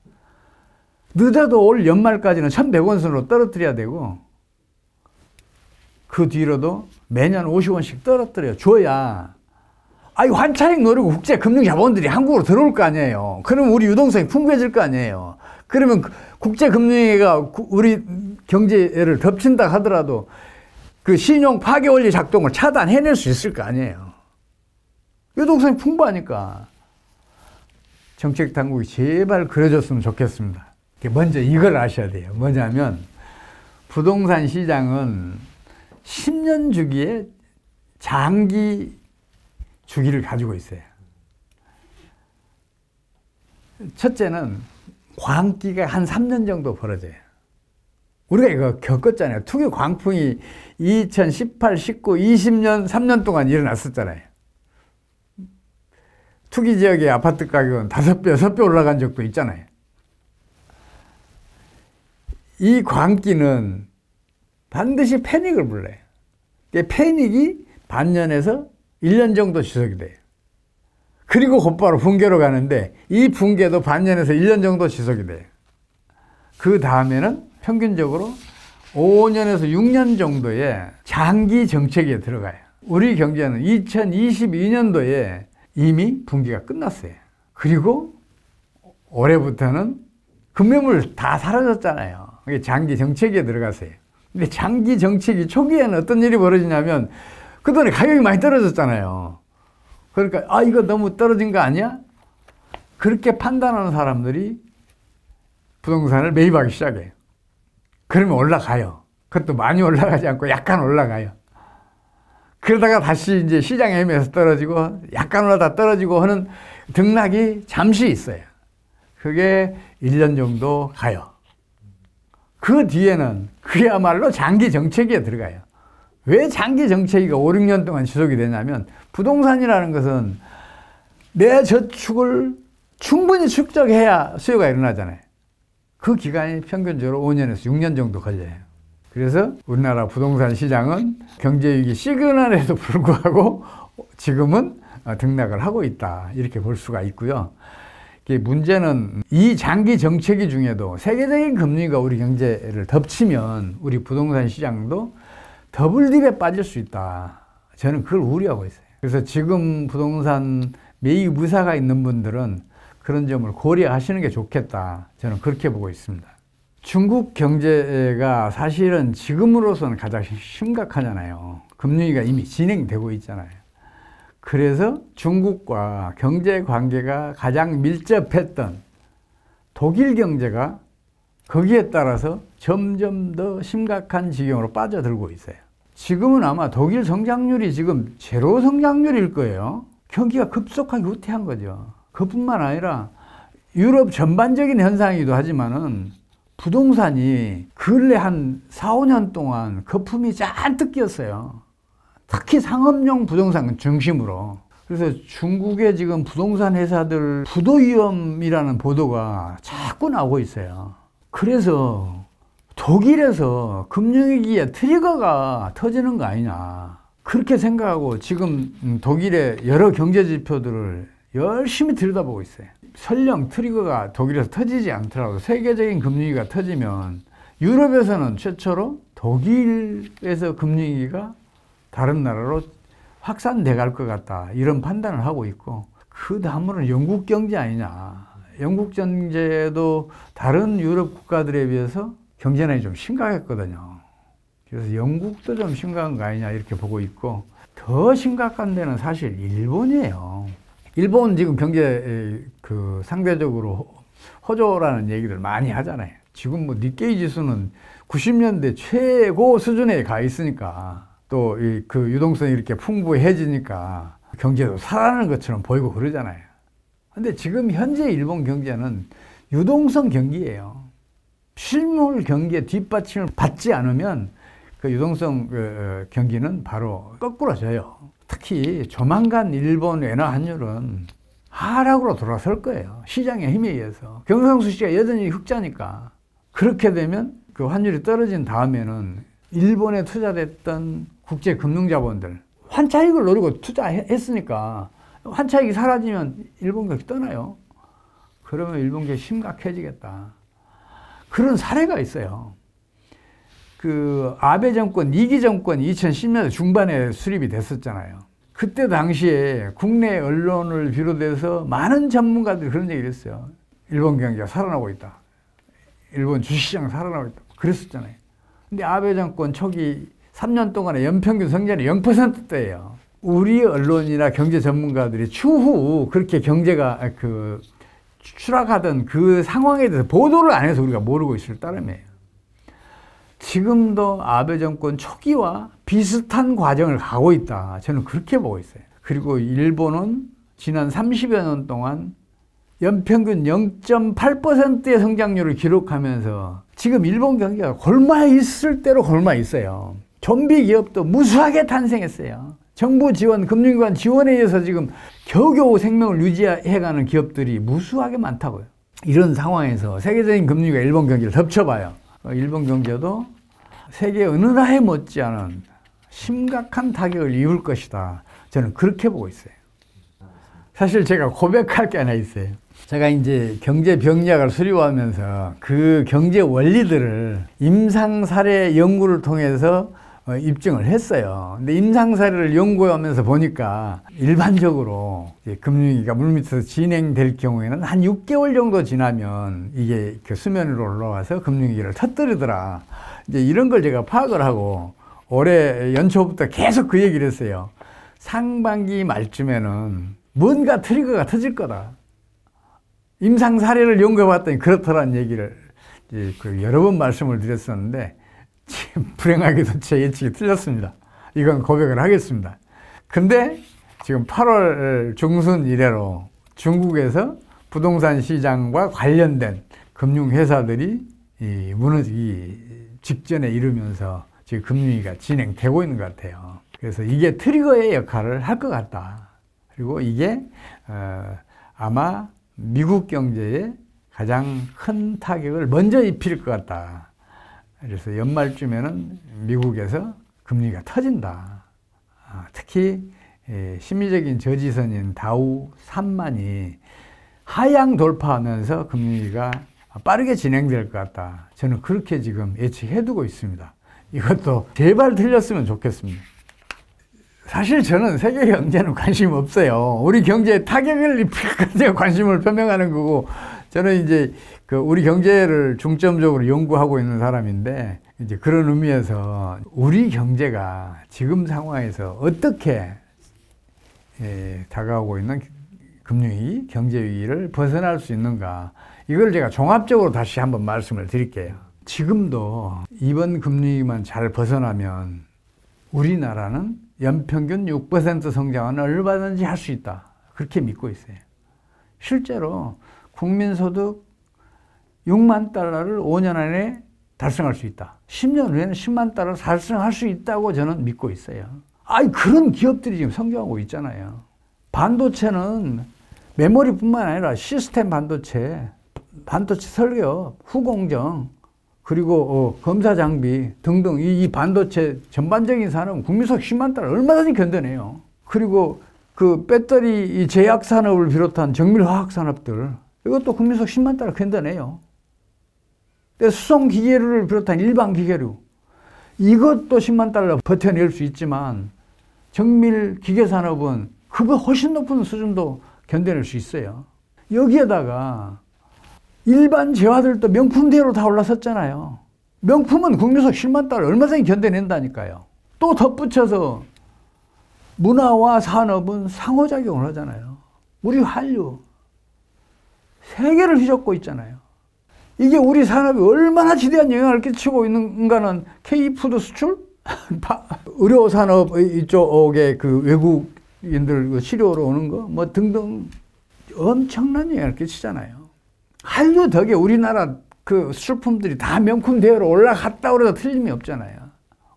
늦어도 올 연말까지는 1,100원 선으로 떨어뜨려야 되고, 그 뒤로도 매년 50원씩 떨어뜨려 줘야, 아이, 환차익 노리고 국제 금융 자본들이 한국으로 들어올 거 아니에요. 그러면 우리 유동성이 풍부해질 거 아니에요. 그러면 국제 금융위가 우리 경제를 덮친다 하더라도 그 신용 파괴 원리 작동을 차단해낼 수 있을 거 아니에요. 유동성이 풍부하니까. 정책 당국이 제발 그려줬으면 좋겠습니다. 먼저 이걸 아셔야 돼요. 뭐냐면 부동산 시장은 10년 주기에 장기 주기를 가지고 있어요. 첫째는 광기가 한 3년 정도 벌어져요. 우리가 이거 겪었잖아요. 투기 광풍이 2018, 19, 20년, 3년 동안 일어났었잖아요. 투기 지역의 아파트 가격은 5배, 6배 올라간 적도 있잖아요. 이 광기는 반드시 패닉을 불러요. 패닉이 반년에서 1년 정도 지속이 돼요. 그리고 곧바로 붕괴로 가는데 이 붕괴도 반년에서 1년 정도 지속이 돼요. 그 다음에는 평균적으로 5년에서 6년 정도의 장기 정책에 들어가요. 우리 경제는 2022년도에 이미 붕괴가 끝났어요. 그리고 올해부터는 금매물 다 사라졌잖아요. 장기 정책에 들어갔어요. 근데 장기 정책이 초기에는 어떤 일이 벌어지냐면 그동안에 가격이 많이 떨어졌잖아요. 그러니까 아 이거 너무 떨어진 거 아니야? 그렇게 판단하는 사람들이 부동산을 매입하기 시작해요. 그러면 올라가요. 그것도 많이 올라가지 않고 약간 올라가요. 그러다가 다시 이제 시장에 헤매서 떨어지고 약간 올라다 떨어지고 하는 등락이 잠시 있어요. 그게 1년 정도 가요. 그 뒤에는 그야말로 장기 정책에 들어가요. 왜 장기 정책이 5, 6년 동안 지속이 되냐면 부동산이라는 것은 내 저축을 충분히 축적해야 수요가 일어나잖아요. 그 기간이 평균적으로 5년에서 6년 정도 걸려요. 그래서 우리나라 부동산 시장은 경제위기 시그널에도 불구하고 지금은 등락을 하고 있다. 이렇게 볼 수가 있고요. 문제는 이 장기 정책이 중에도 세계적인 금리가 우리 경제를 덮치면 우리 부동산 시장도 더블 딥에 빠질 수 있다. 저는 그걸 우려하고 있어요. 그래서 지금 부동산 매입 무사가 있는 분들은 그런 점을 고려하시는 게 좋겠다. 저는 그렇게 보고 있습니다. 중국 경제가 사실은 지금으로서는 가장 심각하잖아요. 금융위가 이미 진행되고 있잖아요. 그래서 중국과 경제 관계가 가장 밀접했던 독일 경제가 거기에 따라서 점점 더 심각한 지경으로 빠져들고 있어요. 지금은 아마 독일 성장률이 지금 제로 성장률일 거예요. 경기가 급속하게 후퇴한 거죠. 그뿐만 아니라 유럽 전반적인 현상이기도 하지만은 부동산이 근래 한 4, 5년 동안 거품이 잔뜩 끼었어요. 특히 상업용 부동산 중심으로. 그래서 중국의 지금 부동산 회사들 부도 위험이라는 보도가 자꾸 나오고 있어요. 그래서 독일에서 금융위기의 트리거가 터지는 거 아니냐. 그렇게 생각하고 지금 독일의 여러 경제 지표들을 열심히 들여다보고 있어요. 설령 트리거가 독일에서 터지지 않더라도 세계적인 금융위기가 터지면 유럽에서는 최초로 독일에서 금융위기가 다른 나라로 확산돼 갈 것 같다. 이런 판단을 하고 있고, 그 다음으로는 영국 경제 아니냐. 영국 경제도 다른 유럽 국가들에 비해서 경제난이 좀 심각했거든요. 그래서 영국도 좀 심각한 거 아니냐 이렇게 보고 있고, 더 심각한 데는 사실 일본이에요. 일본 지금 경제 그 상대적으로 호조라는 얘기를 많이 하잖아요. 지금 뭐 니케이 지수는 90년대 최고 수준에 가 있으니까 또 그 유동성이 이렇게 풍부해지니까 경제도 살아나는 것처럼 보이고 그러잖아요. 근데 지금 현재 일본 경제는 유동성 경기예요. 실물 경기에 뒷받침을 받지 않으면 그 유동성 그 경기는 바로 거꾸로져요. 특히 조만간 일본 엔화 환율은 하락으로 돌아설 거예요. 시장의 힘에 의해서. 경상수 씨가 여전히 흑자니까. 그렇게 되면 그 환율이 떨어진 다음에는 일본에 투자됐던 국제 금융자본들 환차익을 노리고 투자했으니까 환차익이 사라지면 일본 경기 떠나요. 그러면 일본 경기 심각해지겠다. 그런 사례가 있어요. 그 아베 정권, 2기 정권 2010년 중반에 수립이 됐었잖아요. 그때 당시에 국내 언론을 비롯해서 많은 전문가들이 그런 얘기를 했어요. 일본 경제가 살아나고 있다. 일본 주식시장 살아나고 있다. 그랬었잖아요. 근데 아베 정권 초기 3년 동안의 연평균 성장이 0%대예요. 우리 언론이나 경제 전문가들이 추후 그렇게 경제가 그 추락하던 그 상황에 대해서 보도를 안 해서 우리가 모르고 있을 따름이에요. 지금도 아베 정권 초기와 비슷한 과정을 가고 있다. 저는 그렇게 보고 있어요. 그리고 일본은 지난 30여 년 동안 연평균 0.8%의 성장률을 기록하면서 지금 일본 경기가 골마 있을 대로 골마 있어요. 좀비 기업도 무수하게 탄생했어요. 정부 지원, 금융기관 지원에 의해서 지금 겨우겨우 생명을 유지해가는 기업들이 무수하게 많다고요. 이런 상황에서 세계적인 금융위가 일본 경기를 덮쳐봐요. 어, 일본 경제도 세계 어느 나라에 못지않은 심각한 타격을 입을 것이다. 저는 그렇게 보고 있어요. 사실 제가 고백할 게 하나 있어요. 제가 이제 경제 병리학을 수료하면서 그 경제 원리들을 임상 사례 연구를 통해서 어, 입증을 했어요. 근데 임상 사례를 연구하면서 보니까 일반적으로 금융위기가 물밑에서 진행될 경우에는 한 6개월 정도 지나면 이게 그 수면 위로 올라와서 금융위기를 터뜨리더라. 이제 이런 걸 제가 파악을 하고 올해 연초부터 계속 그 얘기를 했어요. 상반기 말쯤에는 뭔가 트리거가 터질 거다. 임상 사례를 연구해 봤더니 그렇더라는 얘기를 그 여러 번 말씀을 드렸었는데 불행하게도 제 예측이 틀렸습니다. 이건 고백을 하겠습니다. 근데 지금 8월 중순 이래로 중국에서 부동산 시장과 관련된 금융회사들이 무너지기 직전에 이르면서 지금 금융위기가 진행되고 있는 것 같아요. 그래서 이게 트리거의 역할을 할 것 같다. 그리고 이게 어, 아마 미국 경제에 가장 큰 타격을 먼저 입힐 것 같다. 그래서 연말쯤에는 미국에서 금리가 터진다. 아, 특히 심리적인 저지선인 다우 3만이 하향 돌파하면서 금리가 빠르게 진행될 것 같다. 저는 그렇게 지금 예측해두고 있습니다. 이것도 제발 틀렸으면 좋겠습니다. 사실 저는 세계 경제는 관심 없어요. 우리 경제에 타격을 입힐 것에 관심을 표명하는 거고, 저는 이제 그 우리 경제를 중점적으로 연구하고 있는 사람인데, 이제 그런 의미에서 우리 경제가 지금 상황에서 어떻게 예, 다가오고 있는 금융위기, 경제위기를 벗어날 수 있는가. 이걸 제가 종합적으로 다시 한번 말씀을 드릴게요. 지금도 이번 금융위기만 잘 벗어나면 우리나라는 연평균 6% 성장은 얼마든지 할 수 있다. 그렇게 믿고 있어요. 실제로 국민소득 6만 달러를 5년 안에 달성할 수 있다. 10년 후에는 10만 달러 달성할 수 있다고 저는 믿고 있어요. 아이, 그런 기업들이 지금 성장하고 있잖아요. 반도체는 메모리뿐만 아니라 시스템 반도체, 반도체 설계, 후공정, 그리고 어, 검사 장비 등등 이, 이 반도체 전반적인 산업은 국민소득 10만 달러 얼마든지 견뎌내요. 그리고 그 배터리 제약 산업을 비롯한 정밀 화학 산업들 이것도 국민소득 10만 달러 견뎌내요. 수송 기계류를 비롯한 일반 기계류 이것도 10만 달러 버텨낼 수 있지만 정밀 기계 산업은 그거 훨씬 높은 수준도 견뎌낼 수 있어요. 여기에다가 일반 재화들도 명품대로 다 올라섰잖아요. 명품은 국민소득 10만 달러 얼마든지 견뎌낸다니까요. 또 덧붙여서 문화와 산업은 상호작용을 하잖아요. 우리 한류 세계를 휘젓고 있잖아요. 이게 우리 산업에 얼마나 지대한 영향을 끼치고 있는가는 K푸드 수출, 의료 산업 이쪽에 그 외국인들 그 치료로 오는 거 뭐 등등 엄청난 영향을 끼치잖아요. 한류 덕에 우리나라 그 수출품들이 다 명품 대회로 올라갔다 그래도 틀림이 없잖아요.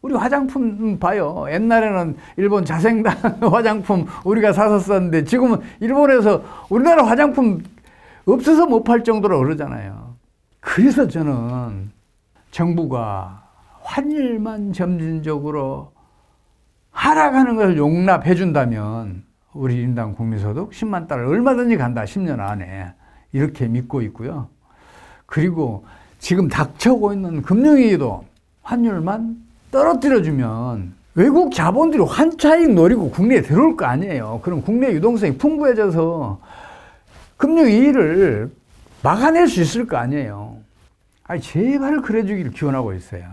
우리 화장품 봐요. 옛날에는 일본 자생당 화장품 우리가 사서 썼는데 지금은 일본에서 우리나라 화장품 없어서 못 팔 정도로 그러잖아요. 그래서 저는 정부가 환율만 점진적으로 하락하는 것을 용납해 준다면 우리 인당 국민소득 10만 달러 얼마든지 간다. 10년 안에. 이렇게 믿고 있고요. 그리고 지금 닥쳐오고 있는 금융위기도 환율만 떨어뜨려주면 외국 자본들이 환차익 노리고 국내에 들어올 거 아니에요. 그럼 국내 유동성이 풍부해져서 금융위기를 막아낼 수 있을 거 아니에요. 아니, 제발 그래 주기를 기원하고 있어요.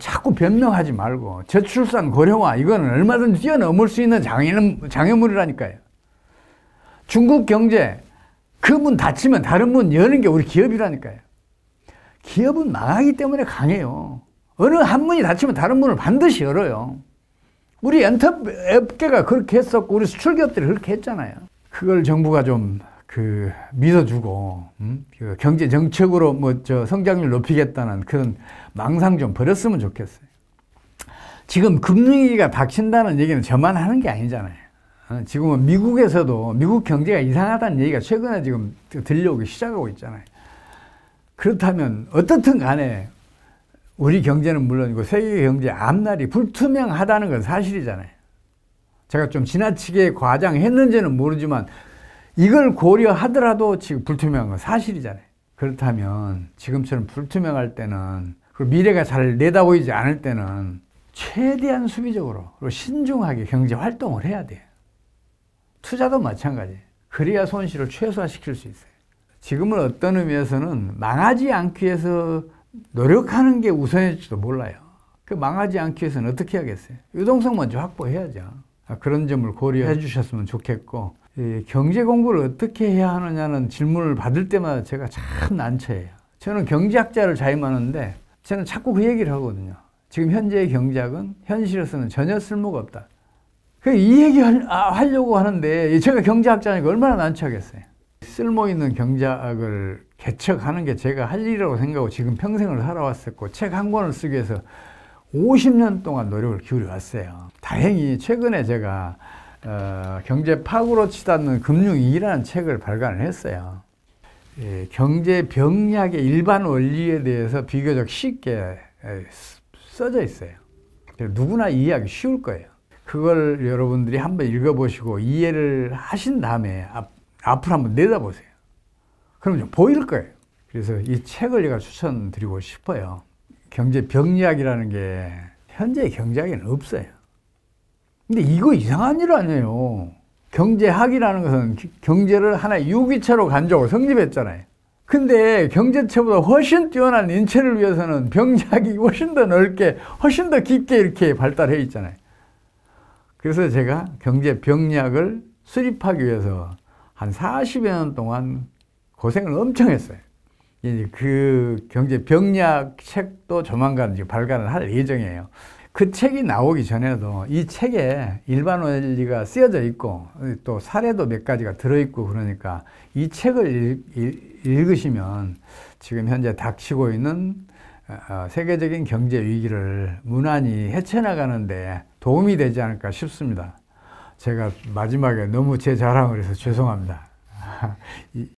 자꾸 변명하지 말고 저출산 고령화 이거는 얼마든지 뛰어넘을 수 있는 장애, 장애물이라니까요. 중국 경제 그 문 닫히면 다른 문 여는 게 우리 기업이라니까요. 기업은 망하기 때문에 강해요. 어느 한 문이 닫히면 다른 문을 반드시 열어요. 우리 엔터업계가 그렇게 했었고 우리 수출기업들이 그렇게 했잖아요. 그걸 정부가 좀 그 믿어주고 음? 그 경제 정책으로 뭐 저 성장률 높이겠다는 그런 망상 좀 버렸으면 좋겠어요. 지금 금융위기가 닥친다는 얘기는 저만 하는 게 아니잖아요. 어, 지금은 미국에서도 미국 경제가 이상하다는 얘기가 최근에 지금 들려오기 시작하고 있잖아요. 그렇다면 어떻든 간에 우리 경제는 물론이고 세계 경제 앞날이 불투명하다는 건 사실이잖아요. 제가 좀 지나치게 과장했는지는 모르지만 이걸 고려하더라도 지금 불투명한 건 사실이잖아요. 그렇다면 지금처럼 불투명할 때는 그리고 미래가 잘 내다보이지 않을 때는 최대한 수비적으로 그리고 신중하게 경제 활동을 해야 돼요. 투자도 마찬가지. 그래야 손실을 최소화시킬 수 있어요. 지금은 어떤 의미에서는 망하지 않기 위해서 노력하는 게 우선일지도 몰라요. 그 망하지 않기 위해서는 어떻게 해야겠어요? 유동성 먼저 확보해야죠. 아, 그런 점을 고려해 주셨으면 좋겠고, 경제 공부를 어떻게 해야 하느냐는 질문을 받을 때마다 제가 참 난처해요. 저는 경제학자를 자임하는데, 저는 자꾸 그 얘기를 하거든요. 지금 현재의 경제학은 현실에서는 전혀 쓸모가 없다. 이 얘기 아, 하려고 하는데 제가 경제학자니까 얼마나 난처하겠어요. 쓸모 있는 경제학을 개척하는 게 제가 할 일이라고 생각하고 지금 평생을 살아왔었고 책 한 권을 쓰기 위해서 50년 동안 노력을 기울여 왔어요. 다행히 최근에 제가 어, 경제 파고로 치닫는 금융위기라는 책을 발간을 했어요. 예, 경제 병약의 일반 원리에 대해서 비교적 쉽게 써져 있어요. 누구나 이해하기 쉬울 거예요. 그걸 여러분들이 한번 읽어보시고 이해를 하신 다음에 앞, 앞으로 한번 내다보세요. 그러면 좀 보일 거예요. 그래서 이 책을 제가 추천드리고 싶어요. 경제 병리학이라는 게 현재 경제학에는 없어요. 근데 이거 이상한 일 아니에요. 경제학이라는 것은 경제를 하나의 유기체로 간주하고 성립했잖아요. 근데 경제체보다 훨씬 뛰어난 인체를 위해서는 병리학이 훨씬 더 넓게, 훨씬 더 깊게 이렇게 발달해 있잖아요. 그래서 제가 경제 병리학을 수립하기 위해서 한 40여 년 동안 고생을 엄청 했어요. 그 경제 병리학 책도 조만간 이제 발간을 할 예정이에요. 그 책이 나오기 전에도 이 책에 일반 원리가 쓰여져 있고 또 사례도 몇 가지가 들어있고 그러니까 이 책을 읽, 읽으시면 지금 현재 닥치고 있는 어, 세계적인 경제 위기를 무난히 헤쳐나가는데 도움이 되지 않을까 싶습니다. 제가 마지막에 너무 제 자랑을 해서 죄송합니다. 이,